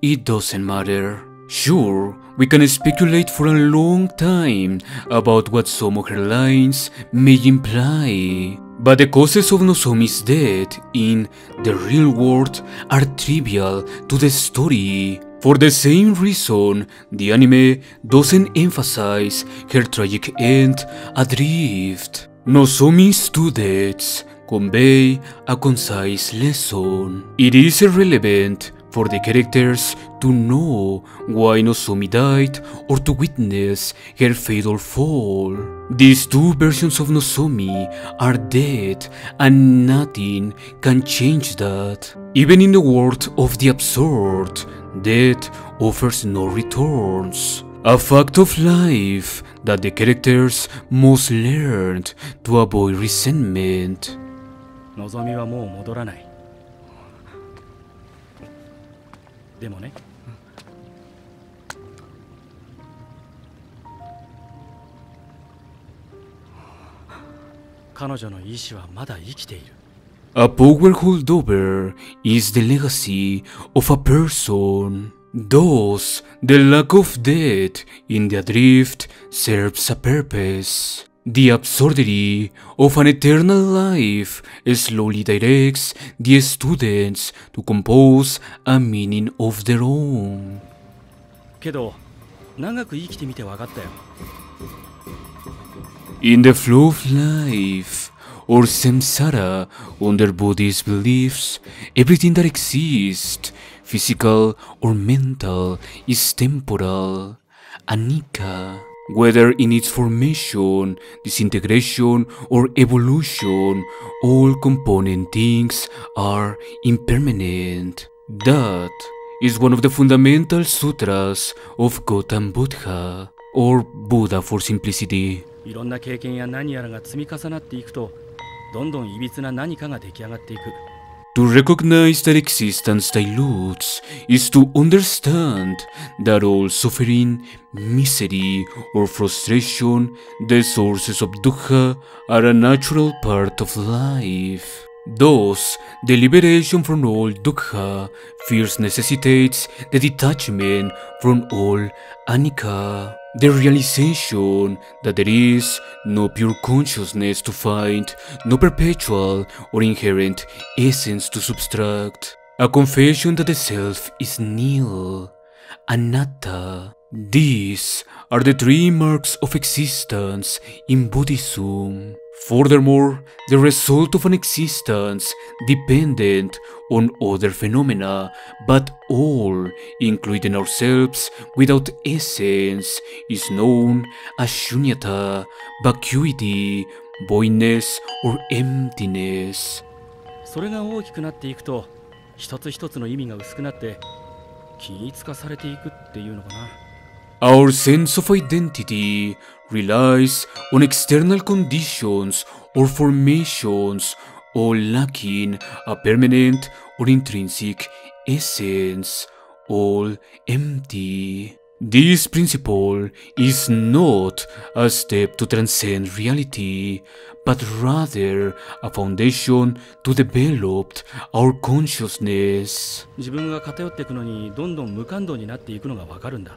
It doesn't matter. Sure, we can speculate for a long time about what some of her lines may imply, but the causes of Nozomi's death in the real world are trivial to the story. For the same reason, the anime doesn't emphasize her tragic end adrift. Nozomi's two deaths convey a concise lesson. It is irrelevant for the characters to know why Nozomi died or to witness her fatal fall. These two versions of Nozomi are dead and nothing can change that. Even in the world of the absurd, death offers no returns. A fact of life that the characters must learn to avoid resentment. 望みはもう戻らない でもね彼女の意志はまだ生きている A power holdover is the legacy of a person. Thus, the lack of death in the adrift serves a purpose. The absurdity of an eternal life slowly directs the students to compose a meaning of their own. In the flow of life, or samsara, under Buddhist beliefs, everything that exists, physical or mental, is temporal, anicca. Whether in its formation, disintegration, or evolution, all component things are impermanent. That is one of the fundamental sutras of Gautam Buddha, or Buddha for simplicity. いろんな経験や何やらが積み重なっていくとどんどんいびつな何かが出来上がっていく To recognize that existence dilutes is to understand that all suffering, misery, or frustration, the sources of dukkha, are a natural part of life. Thus, the liberation from all dukkha first necessitates the detachment from all anicca, the realization that there is no pure consciousness to find, no perpetual or inherent essence to subtract, a confession that the self is nil, anatta. These are the three marks of existence in Buddhism. Furthermore, the result of an existence dependent on other phenomena, but all, including ourselves, without essence, is known as shunyata, vacuity, voidness, or emptiness. それが大きくなっていくと一つ一つの意味が薄くなって均一化されていくっていうのかな Our sense of identity relies on external conditions or formations, all lacking a permanent or intrinsic essence, all empty. This principle is not a step to transcend reality, but rather a foundation to develop our consciousness. 自分が偏っていくのにどんどん無感動になっていくのがわかるんだ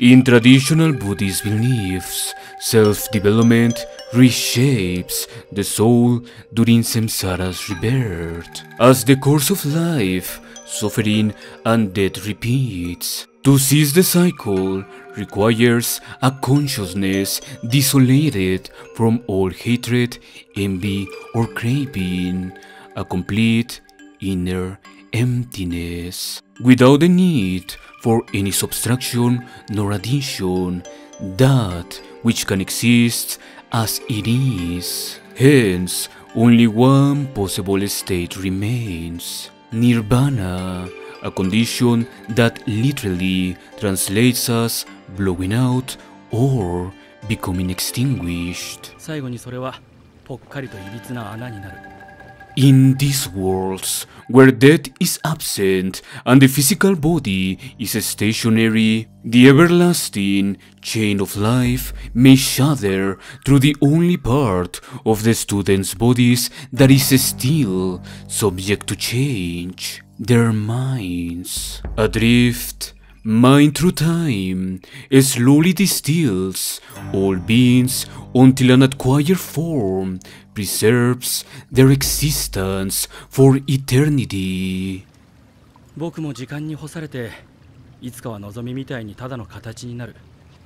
In traditional Buddhist beliefs, self development reshapes the soul during samsara's rebirth. As the course of life, suffering and death repeats. To cease the cycle requires a consciousness desolated from all hatred, envy, or craving, a complete inner emptiness, without the need for any subtraction nor addition, that which can exist as it is. Hence, only one possible state remains Nirvana, a condition that literally translates as blowing out or becoming extinguished. 最後にそれはぽっかりといびつな穴になる In these worlds, where death is absent and the physical body is stationary, the everlasting chain of life may shudder through the only part of the students' bodies that is still subject to change their minds. Adrift, mind through time slowly distills all beings until an acquired form preserves their existence for eternity. 僕も時間に干されて、いつかは望みみたいにただの形になる。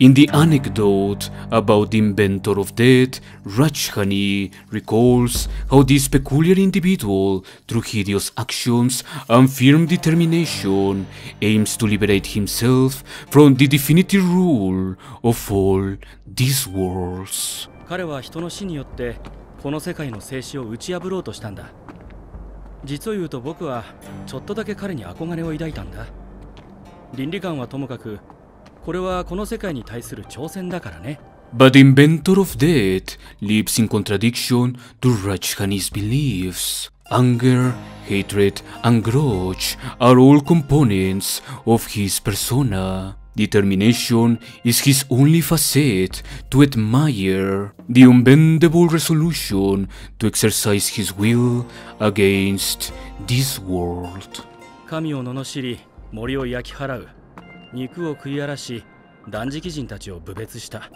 In the anecdote about the inventor of death, Rajdhani recalls how this peculiar individual, through hideous actions and firm determination, aims to liberate himself from the definitive rule of all these worlds. 彼は人の死によってこの世界の静止を打ち破ろうとしたんだ実を言うと僕はちょっとだけ彼に憧れを抱いたんだ倫理観はともかくこれはこの世界に対する挑戦だからね But inventor of death lives in contradiction to Rajhani's beliefs. Anger, hatred, and grudge are all components of his persona. Determination is his only facet to admire, the unbendable resolution to exercise his will against this world. 神を罵り森を焼き払う肉を食い荒らし断食人たちを侮蔑した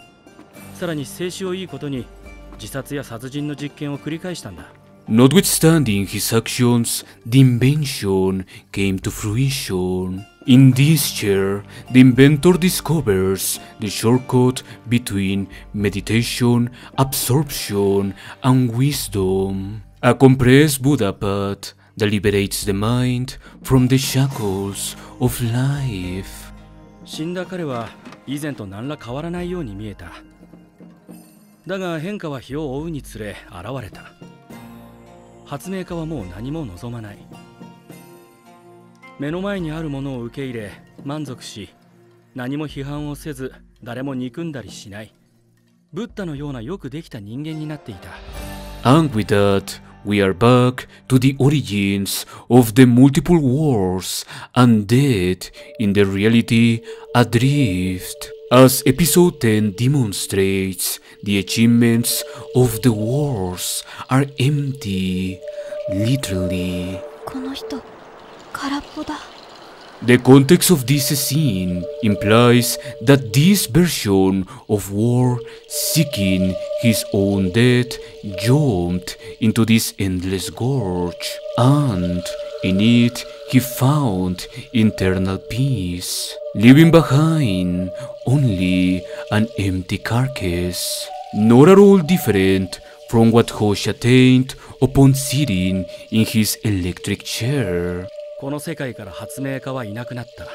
さらに静止をいいことに自殺や殺人の実験を繰り返したんだ Notwithstanding his actions, the invention came to fruition. In this chair, the inventor discovers the shortcut between meditation, absorption, and wisdom. A compressed Buddha path that liberates the mind from the shackles of life. 死んだ彼は以前と何ら変わらないように見えただが変化は日を追うにつれ現れた発明家はもう何も望まない目の前にあるものを受け入れ満足し何も批判をせず誰も憎んだりしないブッダのようなよくできた人間になっていた And with that, we are back to the origins of the multiple wars and death in the reality Adrift. As episode 10 demonstrates, the achievements of the wars are empty, literally. この人 the context of this scene implies that this version of war seeking his own death jumped into this endless gorge and in it he found internal peace, leaving behind only an empty carcass, not at all different from what Hosh attained upon sitting in his electric chair. この世界から発明家はいなくなった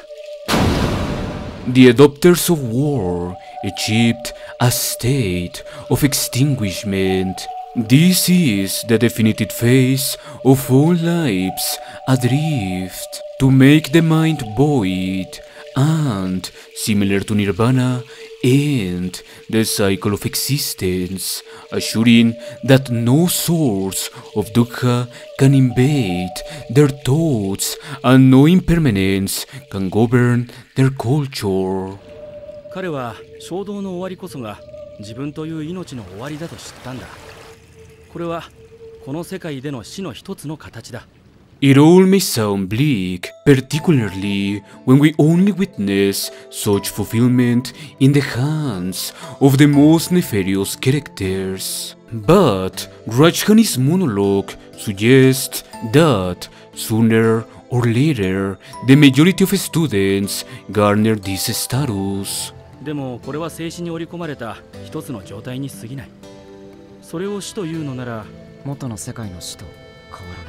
The adopters of war achieved a state of extinguishment. This is the definitive phase of all lives adrift to make the mind void and, similar to nirvana, end the cycle of existence, assuring that no source of dukkha can invade their thoughts and no impermanence can govern their culture. 彼は衝動の終わりこそが自分という命の終わりだと知ったんだこれはこの世界での死の一つの形だ It all may sound bleak, particularly when we only witness such fulfillment in the hands of the most nefarious characters. But Rajdhani's monologue suggests that sooner or later the majority of students garner this status. でもこれは静止に織り込まれた一つの状態に過ぎないそれを死というのなら元の世界の死と変わらない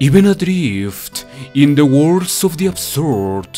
even adrift in the worlds of the absurd,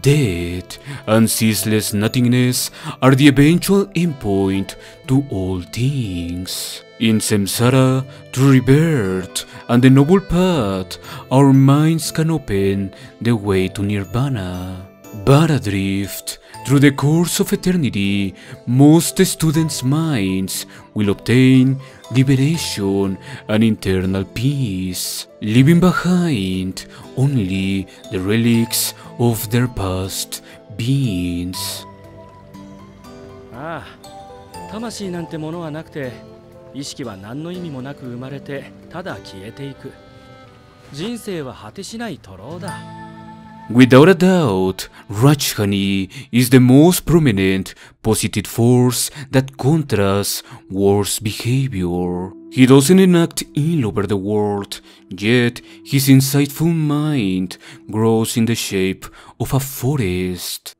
death and ceaseless nothingness are the eventual endpoint to all things. In samsara, to rebirth and the noble path, our minds can open the way to nirvana. But adrift, through the course of eternity, most students' minds will obtain liberation and internal peace, leaving behind only the relics of their past beings. ああ魂なんてものはなくて意識は何の意味もなく生まれてただ消えていく人生は果てしない徒労だ Without a doubt, Rajdhani is the most prominent positive force that contrasts war's behavior. He doesn't enact ill over the world, yet his insightful mind grows in the shape of a forest.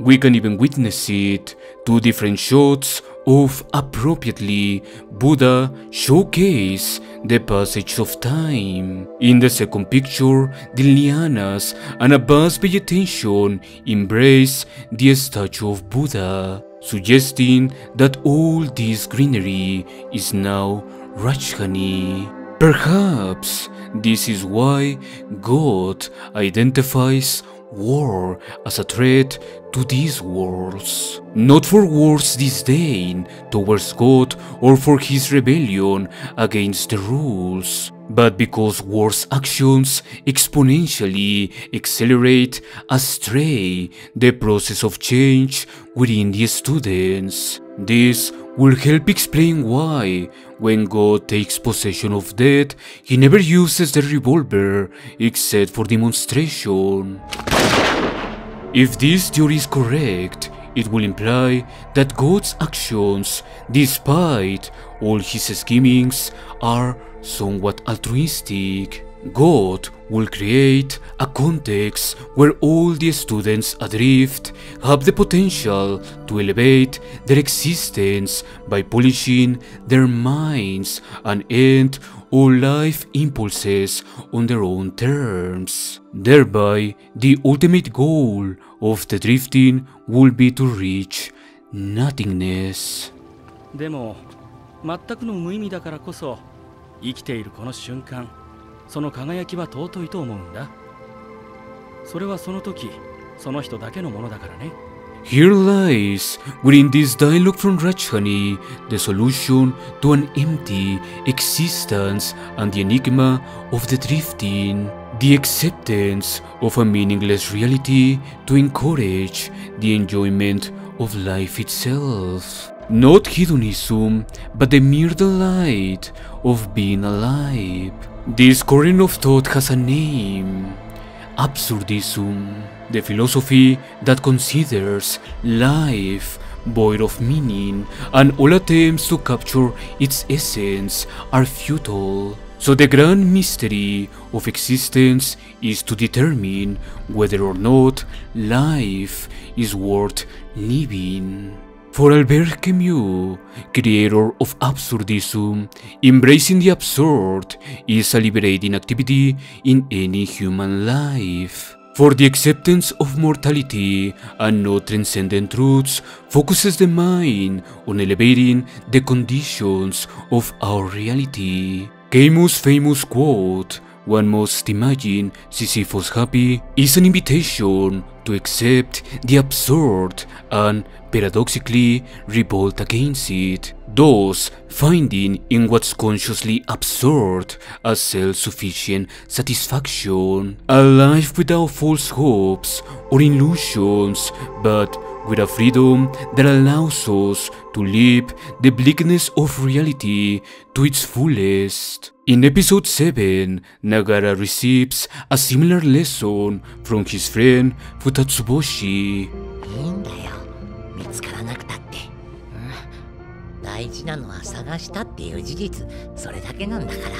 We can even witness it, two different shots of appropriately Buddha showcase the passage of time. In the second picture, the lianas and a vast vegetation embrace the statue of Buddha, suggesting that all this greenery is now Rajdhani. Perhaps this is why God identifies war as a threat to these worlds. Not for war's disdain towards God or for his rebellion against the rules, but because war's actions exponentially accelerate astray the process of change within the students. This will help explain why, when God takes possession of death, he never uses the revolver except for demonstration. If this theory is correct, it will imply that God's actions, despite all his schemings, are somewhat altruistic. God will create a context where all the students adrift have the potential to elevate their existence by polishing their minds and end all life impulses on their own terms. Thereby, the ultimate goal of the drifting will be to reach nothingness. でも全くの無意味だからこそ生きているこの瞬間 その輝きは尊いと思うんだそれはその時その人だけのものだからね Here lies, within this dialogue from Rajdhani, the solution to an empty existence and the enigma of the drifting, the acceptance of a meaningless reality to encourage the enjoyment of life itself. Not hedonism, but the mere delight of being alive. This current of thought has a name absurdism, the philosophy that considers life void of meaning and all attempts to capture its essence are futile. So the grand mystery of existence is to determine whether or not life is worth living. For Albert Camus, creator of absurdism, embracing the absurd is a liberating activity in any human life. For the acceptance of mortality and no transcendent truths focuses the mind on elevating the conditions of our reality. Camus' famous quote, one must imagine Sisyphus happy, is an invitation to accept the absurd and paradoxically revolt against it, thus finding in what's consciously absurd a self-sufficient satisfaction, a life without false hopes or illusions, but with a freedom that allows us to live the bleakness of reality to its fullest. In episode 7, Nagara receives a similar lesson from his friend Futatsuboshi. いいんだよ見つからなくたって、大事なのは探したっていう事実それだけなんだから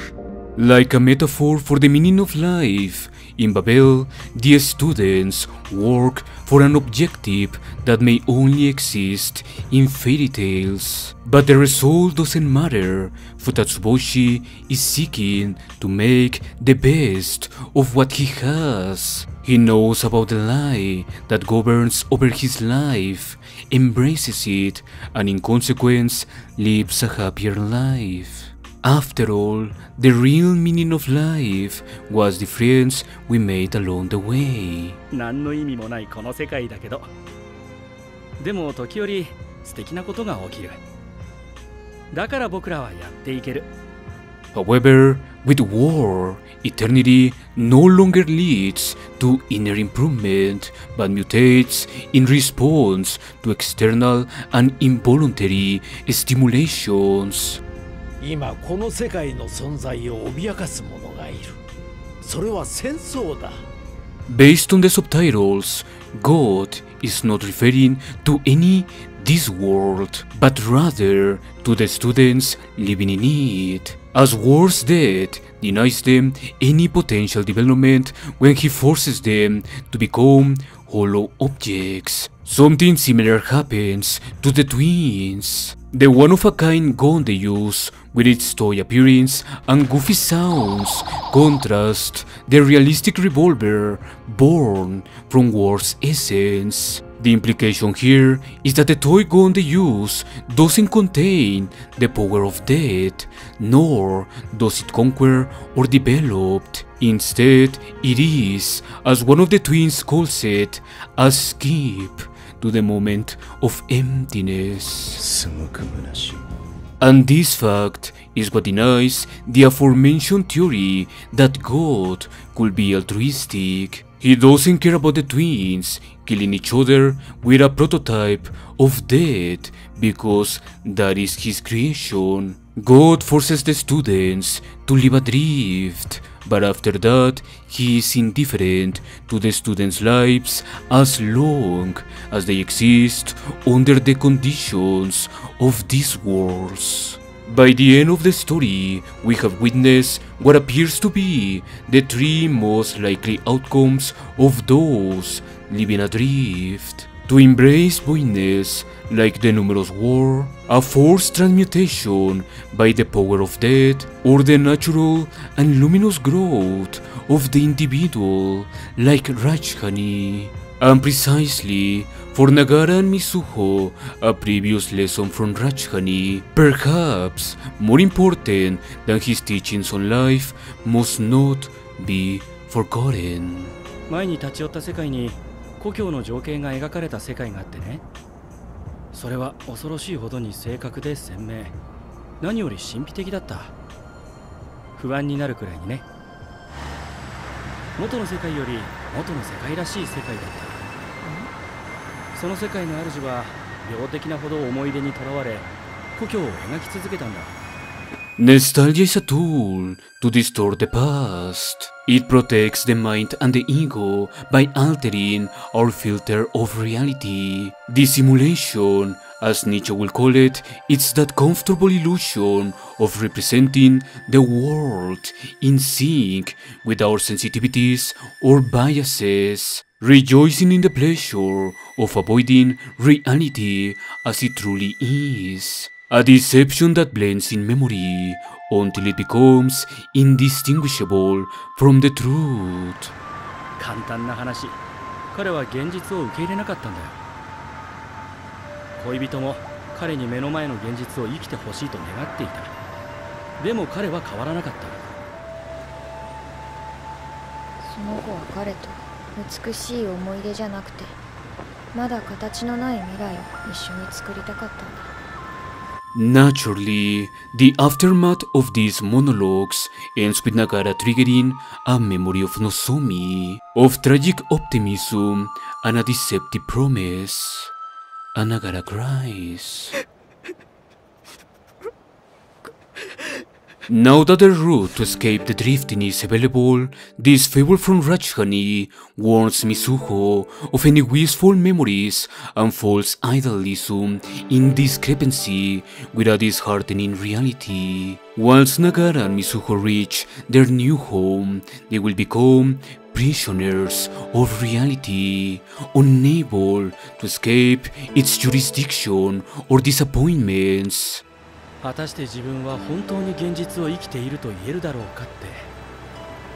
Like a metaphor for the meaning of life, in Babel, the students work for an objective that may only exist in fairy tales. But the result doesn't matter. Futatsuboshi is seeking to make the best of what he has. He knows about the lie that governs over his life, embraces it, and in consequence lives a happier life. After all, the real meaning of life was the friends we made along the way. 何の意味もないこの世界だけどでも時折素敵なことが起きるだから僕らはやっていける However, with war, eternity no longer leads to inner improvement but mutates in response to external and involuntary stimulations. 今この世界の存在を脅かす者がいるそれは戦争だ Based on the subtitles, God is not referring to any this world, but rather to the students living in it. As war's death denies them any potential development when he forces them to become hollow objects. Something similar happens to the twins. The one-of-a-kind gun they use, with its toy appearance and goofy sounds, contrast the realistic revolver born from war's essence. The implication here is that the toy gun they use doesn't contain the power of death, nor does it conquer or develop. Instead, it is, as one of the twins calls it, a skip to the moment of emptiness. And this fact is what denies the aforementioned theory that God could be altruistic. He doesn't care about the twins killing each other with a prototype of death because that is his creation. God forces the students to live adrift, but after that, he is indifferent to the students' lives as long as they exist under the conditions of these wars. By the end of the story, we have witnessed what appears to be the three most likely outcomes of those living adrift. To embrace voidness like the numerous war, a forced transmutation by the power of death, or the natural and luminous growth of the individual, like Rajdhani. And precisely, for Nagara and Mizuho, a previous lesson from Rajdhani, perhaps more important than his teachings on life, must not be forgotten. 前に立ち寄った世界に故郷の情景が描かれた世界があってね。それは恐ろしいほどに正確で鮮明。何より神秘的だった。不安になるくらいにね。元の世界より元の世界らしい世界だった。その世界の主は病的なほど思い出にとらわれ故郷を描き続けたんだ。Nostalgia is a tool to distort the past. It protects the mind and the ego by altering our filter of reality. Dissimulation, as Nietzsche will call it, it's that comfortable illusion of representing the world in sync with our sensitivities or biases, rejoicing in the pleasure of avoiding reality as it truly is. A deception that blends in memory until it becomes indistinguishable from the truth. 簡単な話。彼は現実を受け入れなかったんだよ。恋人も彼に目の前の現実を生きてほしいと願っていた。でも彼は変わらなかった。その子は彼と美しい思い出じゃなくてまだ形のない未来を一緒に作りたかったんだ Naturally, the aftermath of these monologues ends with Nagara triggering a memory of Nozomi, of tragic optimism and a deceptive promise. And Nagara cries. Now that the route to escape the drifting is available, this fable from Rajdhani warns Mizuho of any wistful memories and false idealism in discrepancy with a disheartening reality. Once Nagara and Mizuho reach their new home, they will become prisoners of reality, unable to escape its jurisdiction or disappointments. 果たして自分は本当に現実を生きていると言えるだろうかって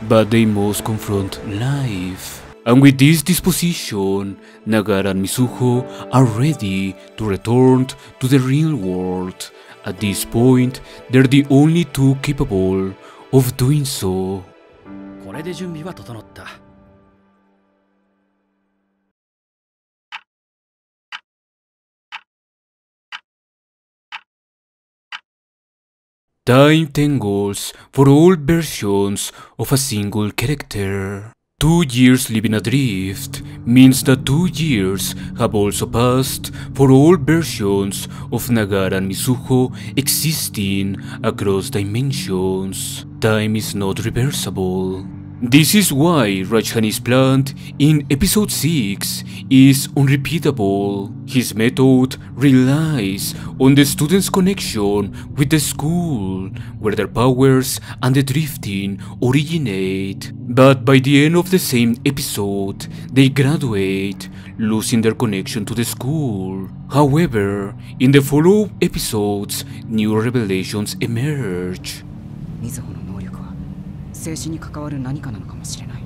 But they must confront life And with this disposition, Nagara and Mizuho are ready to return to the real world. At this point, they're the only two capable of doing so. これで準備は整った。Time tangles for all versions of a single character. Two years living adrift means that two years have also passed for all versions of Nagara and Mizuho existing across dimensions. Time is not reversible. This is why Rajdhani's plan in episode 6 is unrepeatable. His method relies on the students' connection with the school, where their powers and the drifting originate. But by the end of the same episode, they graduate, losing their connection to the school. However, in the follow-up episodes, new revelations emerge. みずほの能力は静止に関わる何かなのかもしれない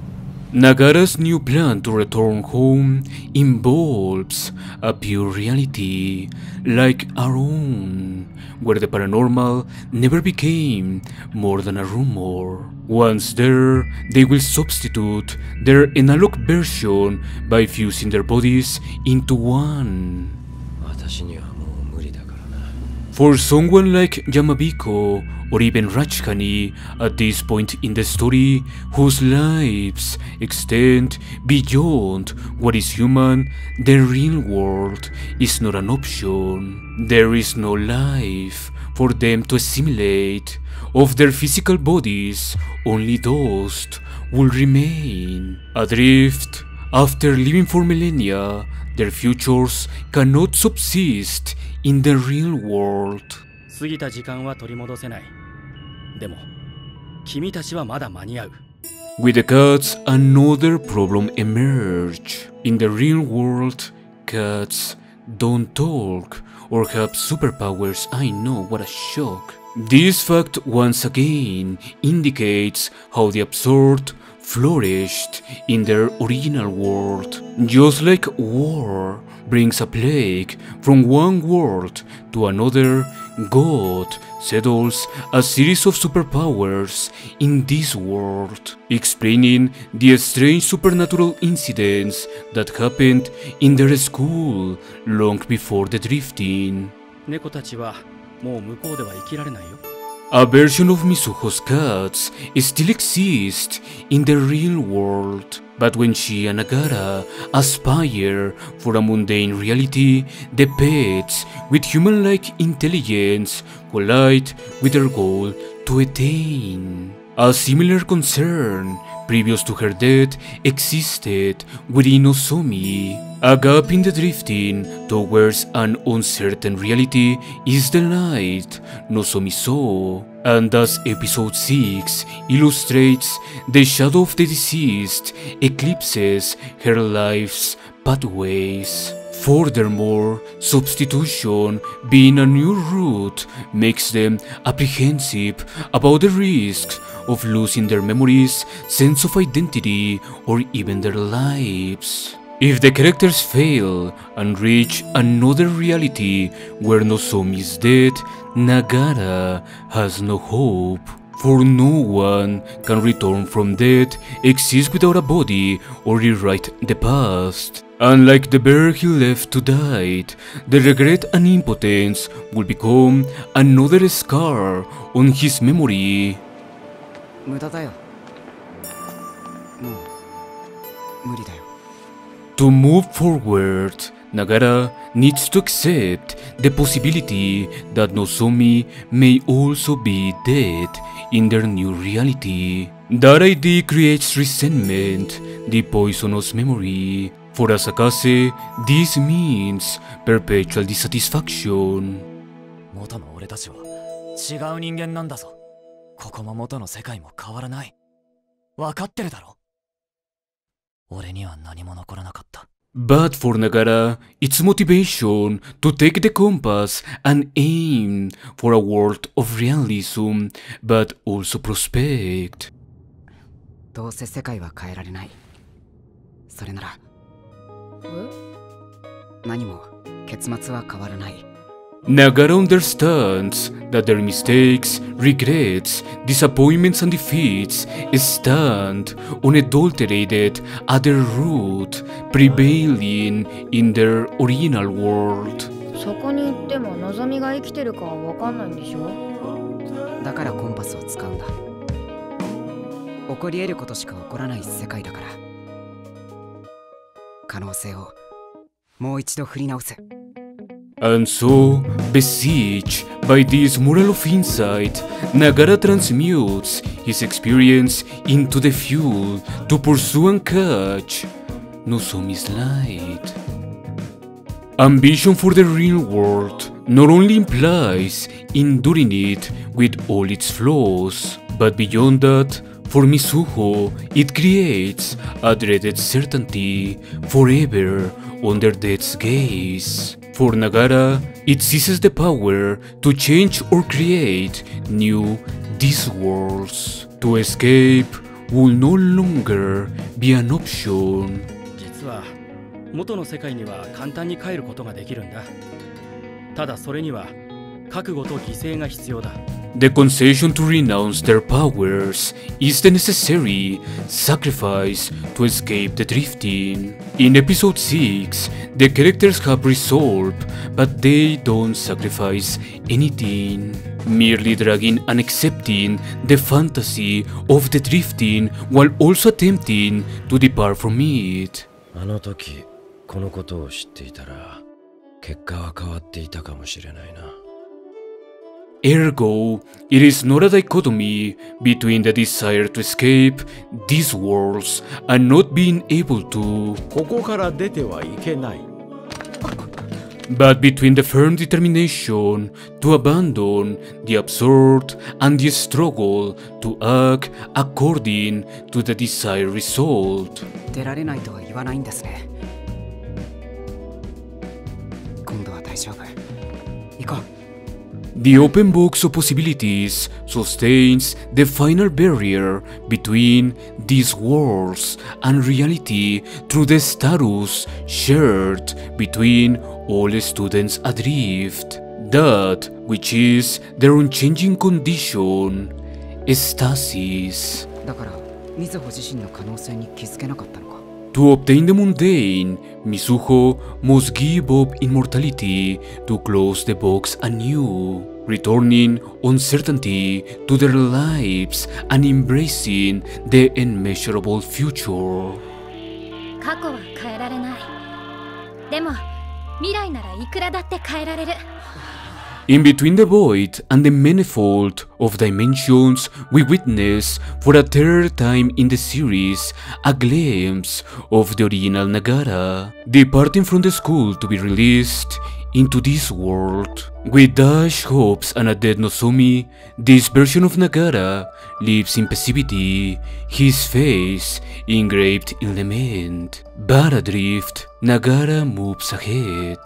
Nagara's new plan to return home involves a pure reality like our own, where the paranormal never became more than a rumor. Once there, they will substitute their analog version by fusing their bodies into one. 私に For someone like Yamabiko or even Rajdhani at this point in the story, whose lives extend beyond what is human, the real world is not an option. There is no life for them to assimilate. Of their physical bodies, only dust will remain. Adrift, after living for millennia, their futures cannot subsist in the real world. 過ぎた時間は取り戻せないでも君たちはまだ間に合う With the cats, another problem emerged. In the real world, cats don't talk or have superpowers. I know, what a shock. This fact once again indicates how the absurd flourished in their original world. Just like war brings a plague from one world to another, God settles a series of superpowers in this world, explaining the strange supernatural incidents that happened in their school long before the drifting. 猫たちはもう向こうでは生きられないよ A version of Mizuho's cats still exists in the real world, but when she and Nagara aspire for a mundane reality, the pets with human-like intelligence collide with their goal to attain. A similar concern previous to her death existed within Nozomi. A gap in the drifting towards an uncertain reality is the light Nozomi saw, and thus episode 6 illustrates the shadow of the deceased eclipses her life's pathways. Furthermore, substitution being a new route makes them apprehensive about the risks of losing their memories, sense of identity, or even their lives. If the characters fail and reach another reality where Nozomi is dead, Nagara has no hope. For no one can return from death, exist without a body, or rewrite the past. Unlike the bear he left to die, the regret and impotence will become another scar on his memory. 無駄だよもう無理だよ To move forward, Nagara needs to accept the possibility that Nozomi may also be dead in their new reality. That idea creates resentment, the poisonous memory. For Asakase, this means perpetual dissatisfaction. 元の俺たちは違う人間なんだぞここも元の世界も変わらない分かってるだろ俺には何も残らなかった But for Nagara, its motivation to take the compass and aim for a world of realism, but also prospect. どうせ世界は変えられないそれなら何も結末は変わらない Nagara understands that their mistakes, regrets, disappointments, and defeats stand unadulterated at their root, prevailing in their original world. そこに行っても望みが生きてるかは分かんないんでしょだからコンパスを使うんだ起こり得ることしか起こらない世界だから可能性をもう一度振り直せ And so, besieged by this moral of insight, Nagara transmutes his experience into the fuel to pursue and catch Nozomi's light. Ambition for the real world not only implies enduring it with all its flaws, but beyond that, for Mizuho, it creates a dreaded certainty forever under death's gaze. For Nagara, it seizes the power to change or create new these worlds. To escape will no longer be an option. 実は元の世界には簡単に帰ることができるんだただそれには覚悟と犠牲が必要だ The concession to renounce their powers is the necessary sacrifice to escape the drifting. In episode 6, the characters have resolved, but they don't sacrifice anything, merely dragging and accepting the fantasy of the drifting while also attempting to depart from it. あの時このことを知っていたら結果は変わっていたかもしれないな Ergo, it is not a dichotomy between the desire to escape these worlds and not being able to, ここから出てはいけない but between the firm determination to abandon the absurd and the struggle to act according to the desired result. 出られないとは言わないんですね今度は大丈夫行こう The open box of possibilities sustains the final barrier between these worlds and reality through the status shared between all students adrift. that which is their unchanging condition, stasis. だから瑞穂自身の可能性に気づけなかったのか To obtain the mundane, Mizuho must give up immortality to close the box anew, returning uncertainty to their lives and embracing the immeasurable future. 過去は変えられないでも未来ならいくらだって変えられる In between the void and the manifold of dimensions, we witness, for a third time in the series, a glimpse of the original Nagara, departing from the school to be released into this world. With dashed hopes and a dead Nozomi, this version of Nagara lives in passivity, his face engraved in lament. But adrift, Nagara moves ahead.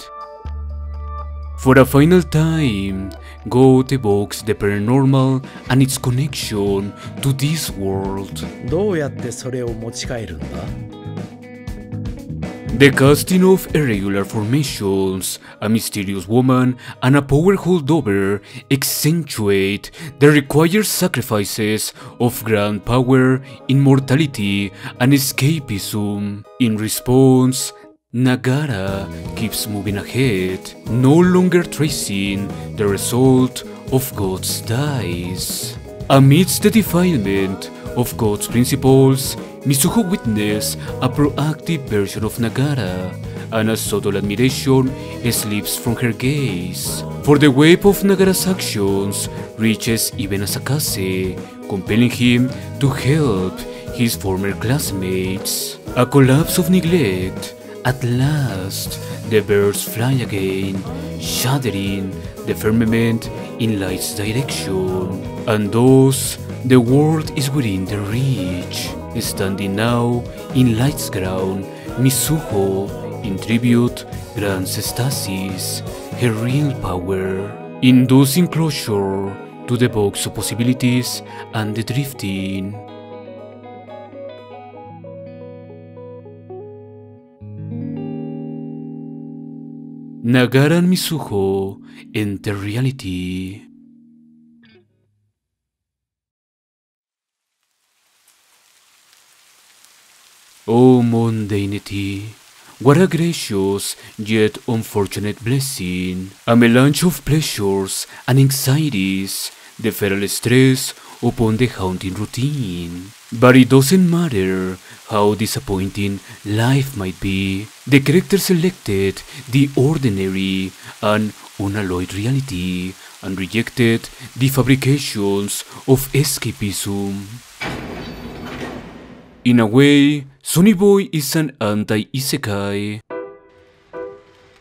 For the final time, go to box the paranormal and its connection to this world. どうやってそれを持ち帰るんだ The casting of irregular formations, a mysterious woman, and a power holdover accentuate the required sacrifices of grand power, immortality, and escapism. In response, Nagara keeps moving ahead, no longer tracing the result of God's dice. Amidst the defilement of God's principles, Mizuho witnessed a proactive version of Nagara, and a subtle admiration slips from her gaze. For the wave of Nagara's actions reaches even Asakaze, compelling him to help his former classmates. A collapse of neglect. At last, the birds fly again, shattering the firmament in light's direction. And thus, the world is within their reach. Standing now in light's ground, Mizuho, in tribute, grants Stasis her real power, inducing closure to the box of possibilities and the drifting. Nagara and Mizuho enter reality. O mundanity, what a gracious yet unfortunate blessing! A melange of pleasures and anxieties, the feral stress upon the haunting routine. But it doesn't matter how disappointing life might be. The character selected the ordinary and unalloyed reality and rejected the fabrications of escapism. In a way, Sonny Boy is an anti-isekai.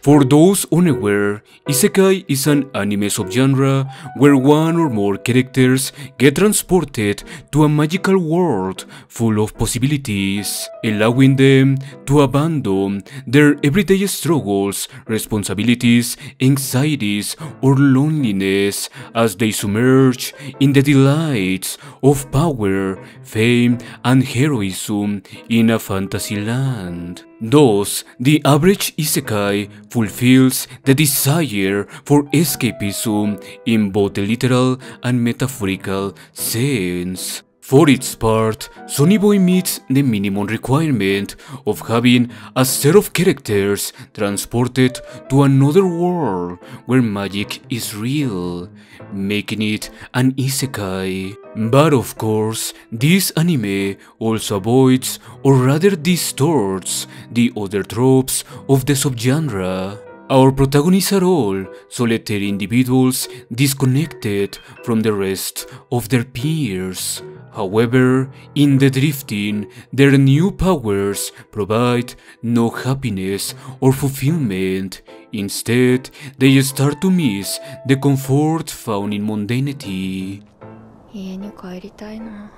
For those unaware, Isekai is an anime subgenre where one or more characters get transported to a magical world full of possibilities, allowing them to abandon their everyday struggles, responsibilities, anxieties, or loneliness as they submerge in the delights of power, fame, and heroism in a fantasy land. Thus, the average isekai fulfills the desire for escapism in both the literal and metaphorical sense. For its part, Sonny Boy meets the minimum requirement of having a set of characters transported to another world where magic is real, making it an isekai. But of course, this anime also avoids, or rather distorts, the other tropes of the subgenre. Our protagonists are all solitary individuals disconnected from the rest of their peers. However, in the drifting, their new powers provide no happiness or fulfillment. Instead, they start to miss the comfort found in mundanity. 家に帰りたいな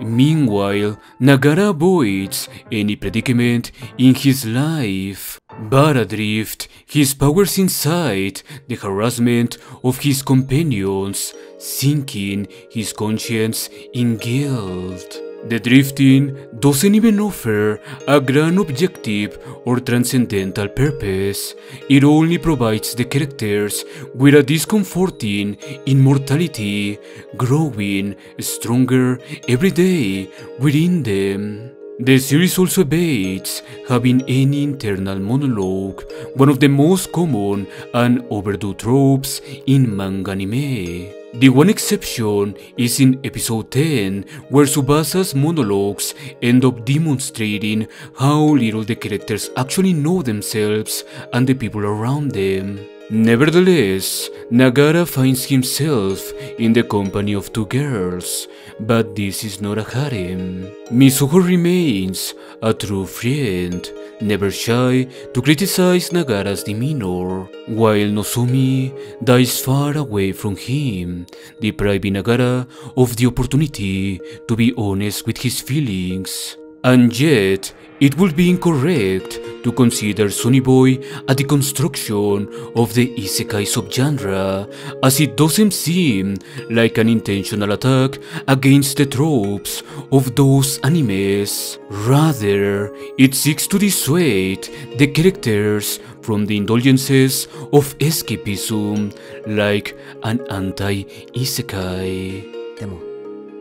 Meanwhile, Nagara avoids any predicament in his life. But adrift, his powers inside, the harassment of his companions, sinking his conscience in guilt. The drifting doesn't even offer a grand objective or transcendental purpose. It only provides the characters with a discomforting immortality, growing stronger every day within them. The series also evades having any internal monologue, one of the most common and overdue tropes in manga anime. The one exception is in episode 10, where Tsubasa's monologues end up demonstrating how little the characters actually know themselves and the people around them. Nevertheless, Nagara finds himself in the company of two girls, but this is not a harem. Mizuho remains a true friend, never shy to criticize Nagara's demeanor, while Nozomi dies far away from him, depriving Nagara of the opportunity to be honest with his feelings. And yet, it would be incorrect to consider Sonny Boy a deconstruction of the isekai subgenre, as it doesn't seem like an intentional attack against the tropes of those animes. Rather, it seeks to dissuade the characters from the indulgences of escapism like an anti-isekai. でも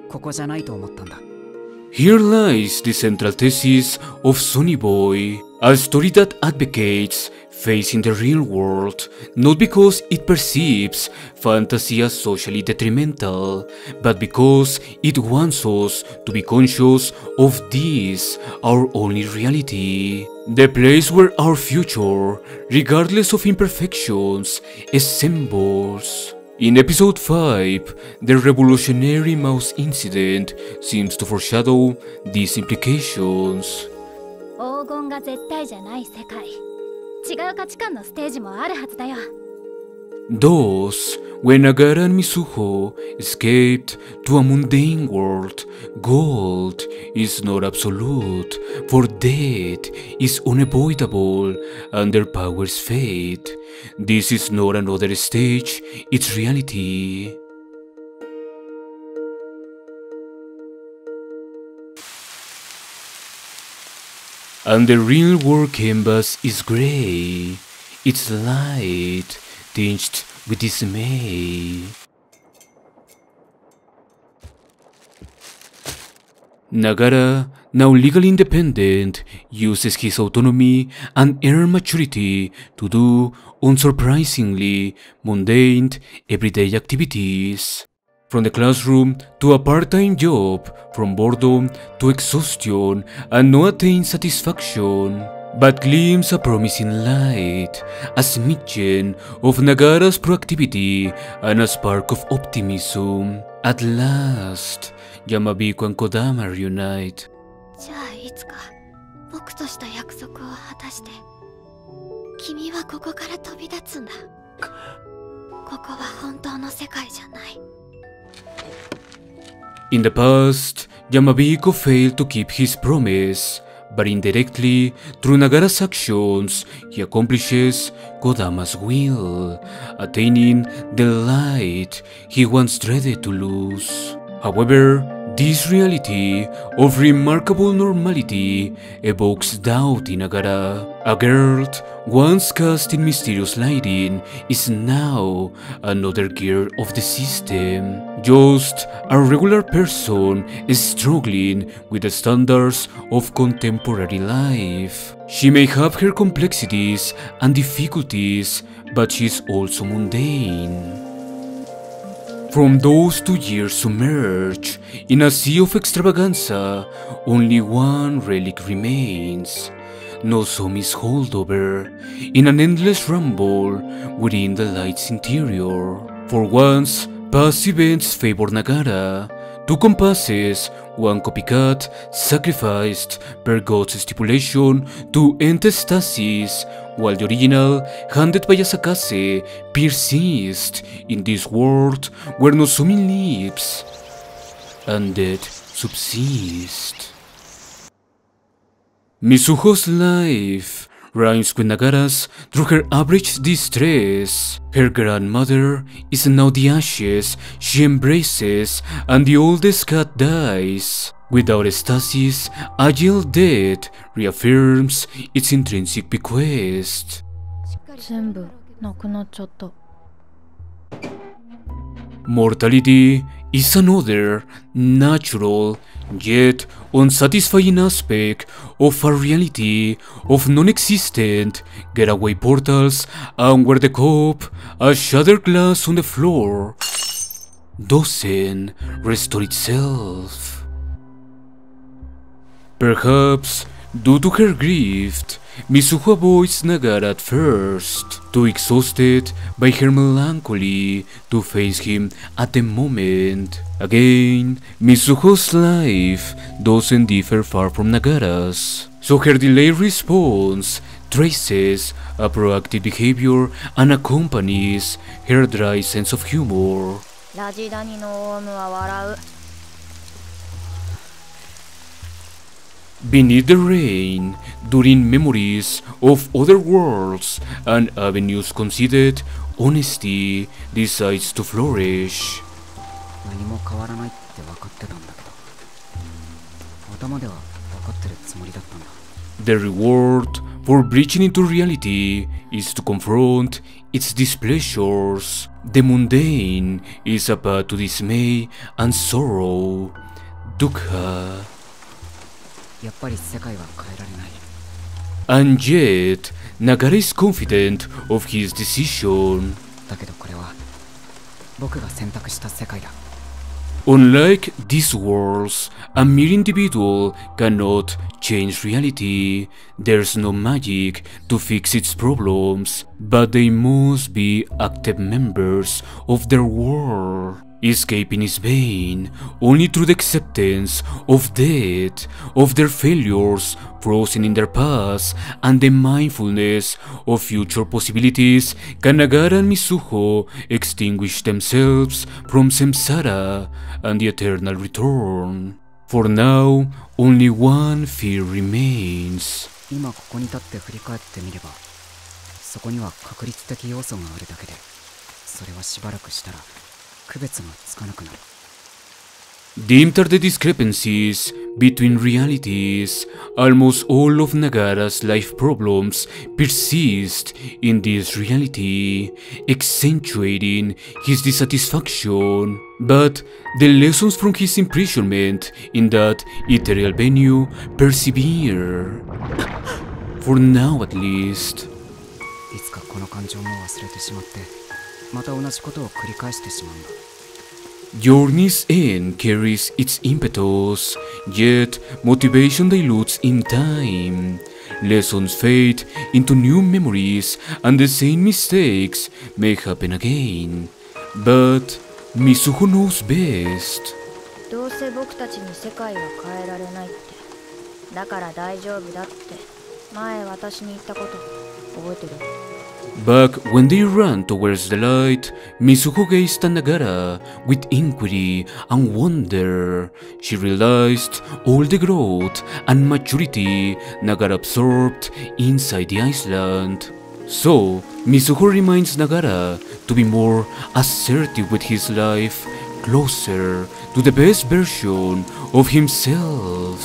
ここじゃないと思ったんだ Here lies the central thesis of Sonny Boy, a story that advocates facing the real world, not because it perceives fantasy as socially detrimental, but because it wants us to be conscious of this, our only reality. The place where our future, regardless of imperfections, assembles. In episode 5, the revolutionary mouse incident seems to foreshadow these implications. 黄金が絶対じゃない世界違う価値観のステージもあるはずだよ Thus, when Nagara and Mizuho escaped to a mundane world, gold is not absolute, for death is unavoidable and their powers fade. This is not another stage, it's reality. And the real world canvas is grey. It's light, tinged with dismay. Nagara, now legally independent, uses his autonomy and inner maturity to do, unsurprisingly, mundane, everyday activities. From the classroom to a part-time job, from boredom to exhaustion and no attained satisfaction But glimpse a promising light, a smidgen of Nagara's proactivity and a spark of optimism. At last, Yamabiko and Kodama reunite. じゃあいつか僕とした約束を果たして君はここから飛び立つんだここは本当の世界じゃない In the past, Yamabiko failed to keep his promise, but indirectly, through Nagara's actions, he accomplishes Kodama's will, attaining the light he once dreaded to lose. However, this reality of remarkable normality evokes doubt in Nagara. A girl once cast in mysterious lighting is now another gear of the system. Just a regular person is struggling with the standards of contemporary life. She may have her complexities and difficulties, but she is also mundane. From those two years submerged in a sea of extravaganza, only one relic remains. Nozomi's holdover in an endless rumble within the light's interior. For once, past events favor Nagara. Two compasses, one copycat, sacrificed per God's stipulation to enter stasis, while the original, handed by Asakaze, persists in this world where no Nozomi lives. and Undead subsist. Mizuho's life rhymes with Nagara's through her average distress. Her grandmother is now the ashes she embraces and the oldest cat dies. Without stasis, Agile Death reaffirms its intrinsic bequest. 全部なくなっちゃった Mortality is another natural yet unsatisfying aspect of a reality of non-existent getaway portals and where the cup, a shattered glass on the floor, doesn't restore itself. Perhaps, due to her grief, Mizuho avoids Nagara at first, too exhausted by her melancholy to face him at the moment. Again, Mizuho's life doesn't differ far from Nagara's, so her delayed response traces a proactive behavior and accompanies her dry sense of humor. Beneath the rain, during memories of other worlds and avenues considered, honesty decides to flourish. 何も変わらないって分かってたんだけど頭では分かってるつもりだったんだ The reward for breaching into reality is to confront its displeasures. The mundane is a path to dismay and sorrow. Dukkha. やっぱり世界は変えられない And yet, Nagara is confident of his decision. だけどこれは僕が選択した世界だ Unlike these worlds, a mere individual cannot change reality. There's no magic to fix its problems, but they must be active members of their world. escaping is vain only through the acceptance of death, of their failures, frozen in their past, and the mindfulness of future possibilities. Kanagara and Mizuho extinguish themselves from samsara and the eternal return. For now, only one fear remains. 今ここに立って振り返ってみればそこには確率的要素があるだけでそれはしばらくしたら区別がつかなくなる Deemed are the discrepancies between realities. Almost all of Nagara's life problems persist in this reality, accentuating his dissatisfaction. But the lessons from his imprisonment in that ethereal venue persevere. For now, at least. いつかこの感情も忘れてしまって また同じことを繰り返してしまうんだ Journey's end carries its impetus, yet motivation dilutes in time. Lessons fade into new memories, and the same mistakes may happen again. But Mizuho knows best. どうせ僕たちに世界は変えられないってだから大丈夫だって前私に言ったこと覚えてる Back when they ran towards the light, Mizuho gazed at Nagara with inquiry and wonder. She realized all the growth and maturity Nagara absorbed inside the island. So, Mizuho reminds Nagara to be more assertive with his life, closer to the best version of himself.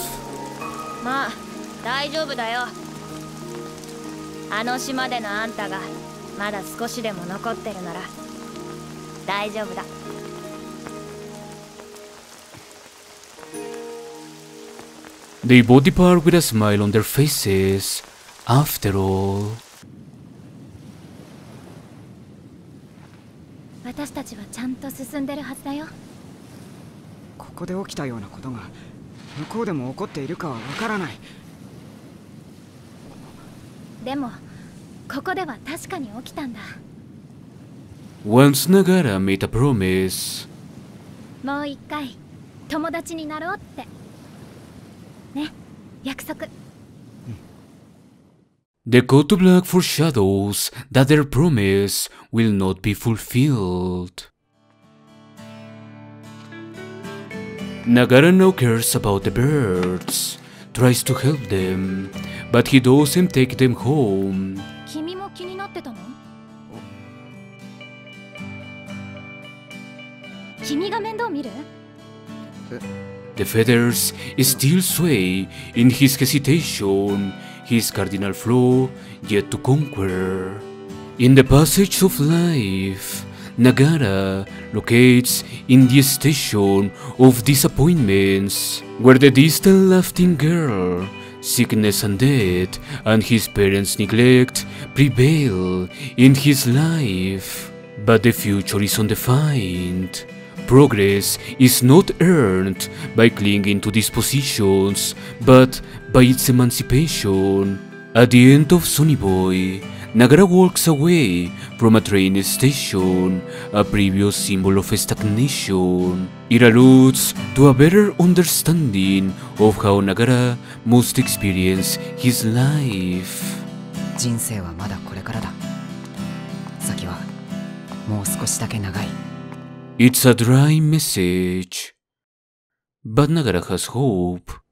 まあ大丈夫だよあの島でのあんたが まだ少しでも残ってるなら大丈夫だ。They both depart with a smile on their faces. After all, 私たちはちゃんと進んでるはずだよ。ここで起きたようなことが向こうでも起こっているかはわからない。でもここでは確かに起きたんだ once Nagara made a promise, もう一回友達になろうってね約束 the code to black foreshadows that their promise will not be fulfilled. Nagara now cares about the birds, tries to help them, but he doesn't take them home. The feathers still sway in his hesitation, his cardinal flaw yet to conquer. In the passage of life, Nagara locates in the station of disappointments, where the distant laughing girl, sickness and death, and his parents' neglect prevail in his life. But the future is undefined. Progress is not earned by clinging to these positions, but by its emancipation. At the end of Sonny Boy, Nagara walks away from a train station, a previous symbol of stagnation. It alludes to a better understanding of how Nagara must experience his life. 人生はまだこれからだ先はもう少しだけ長い It's a dry message. But Nagara has hope.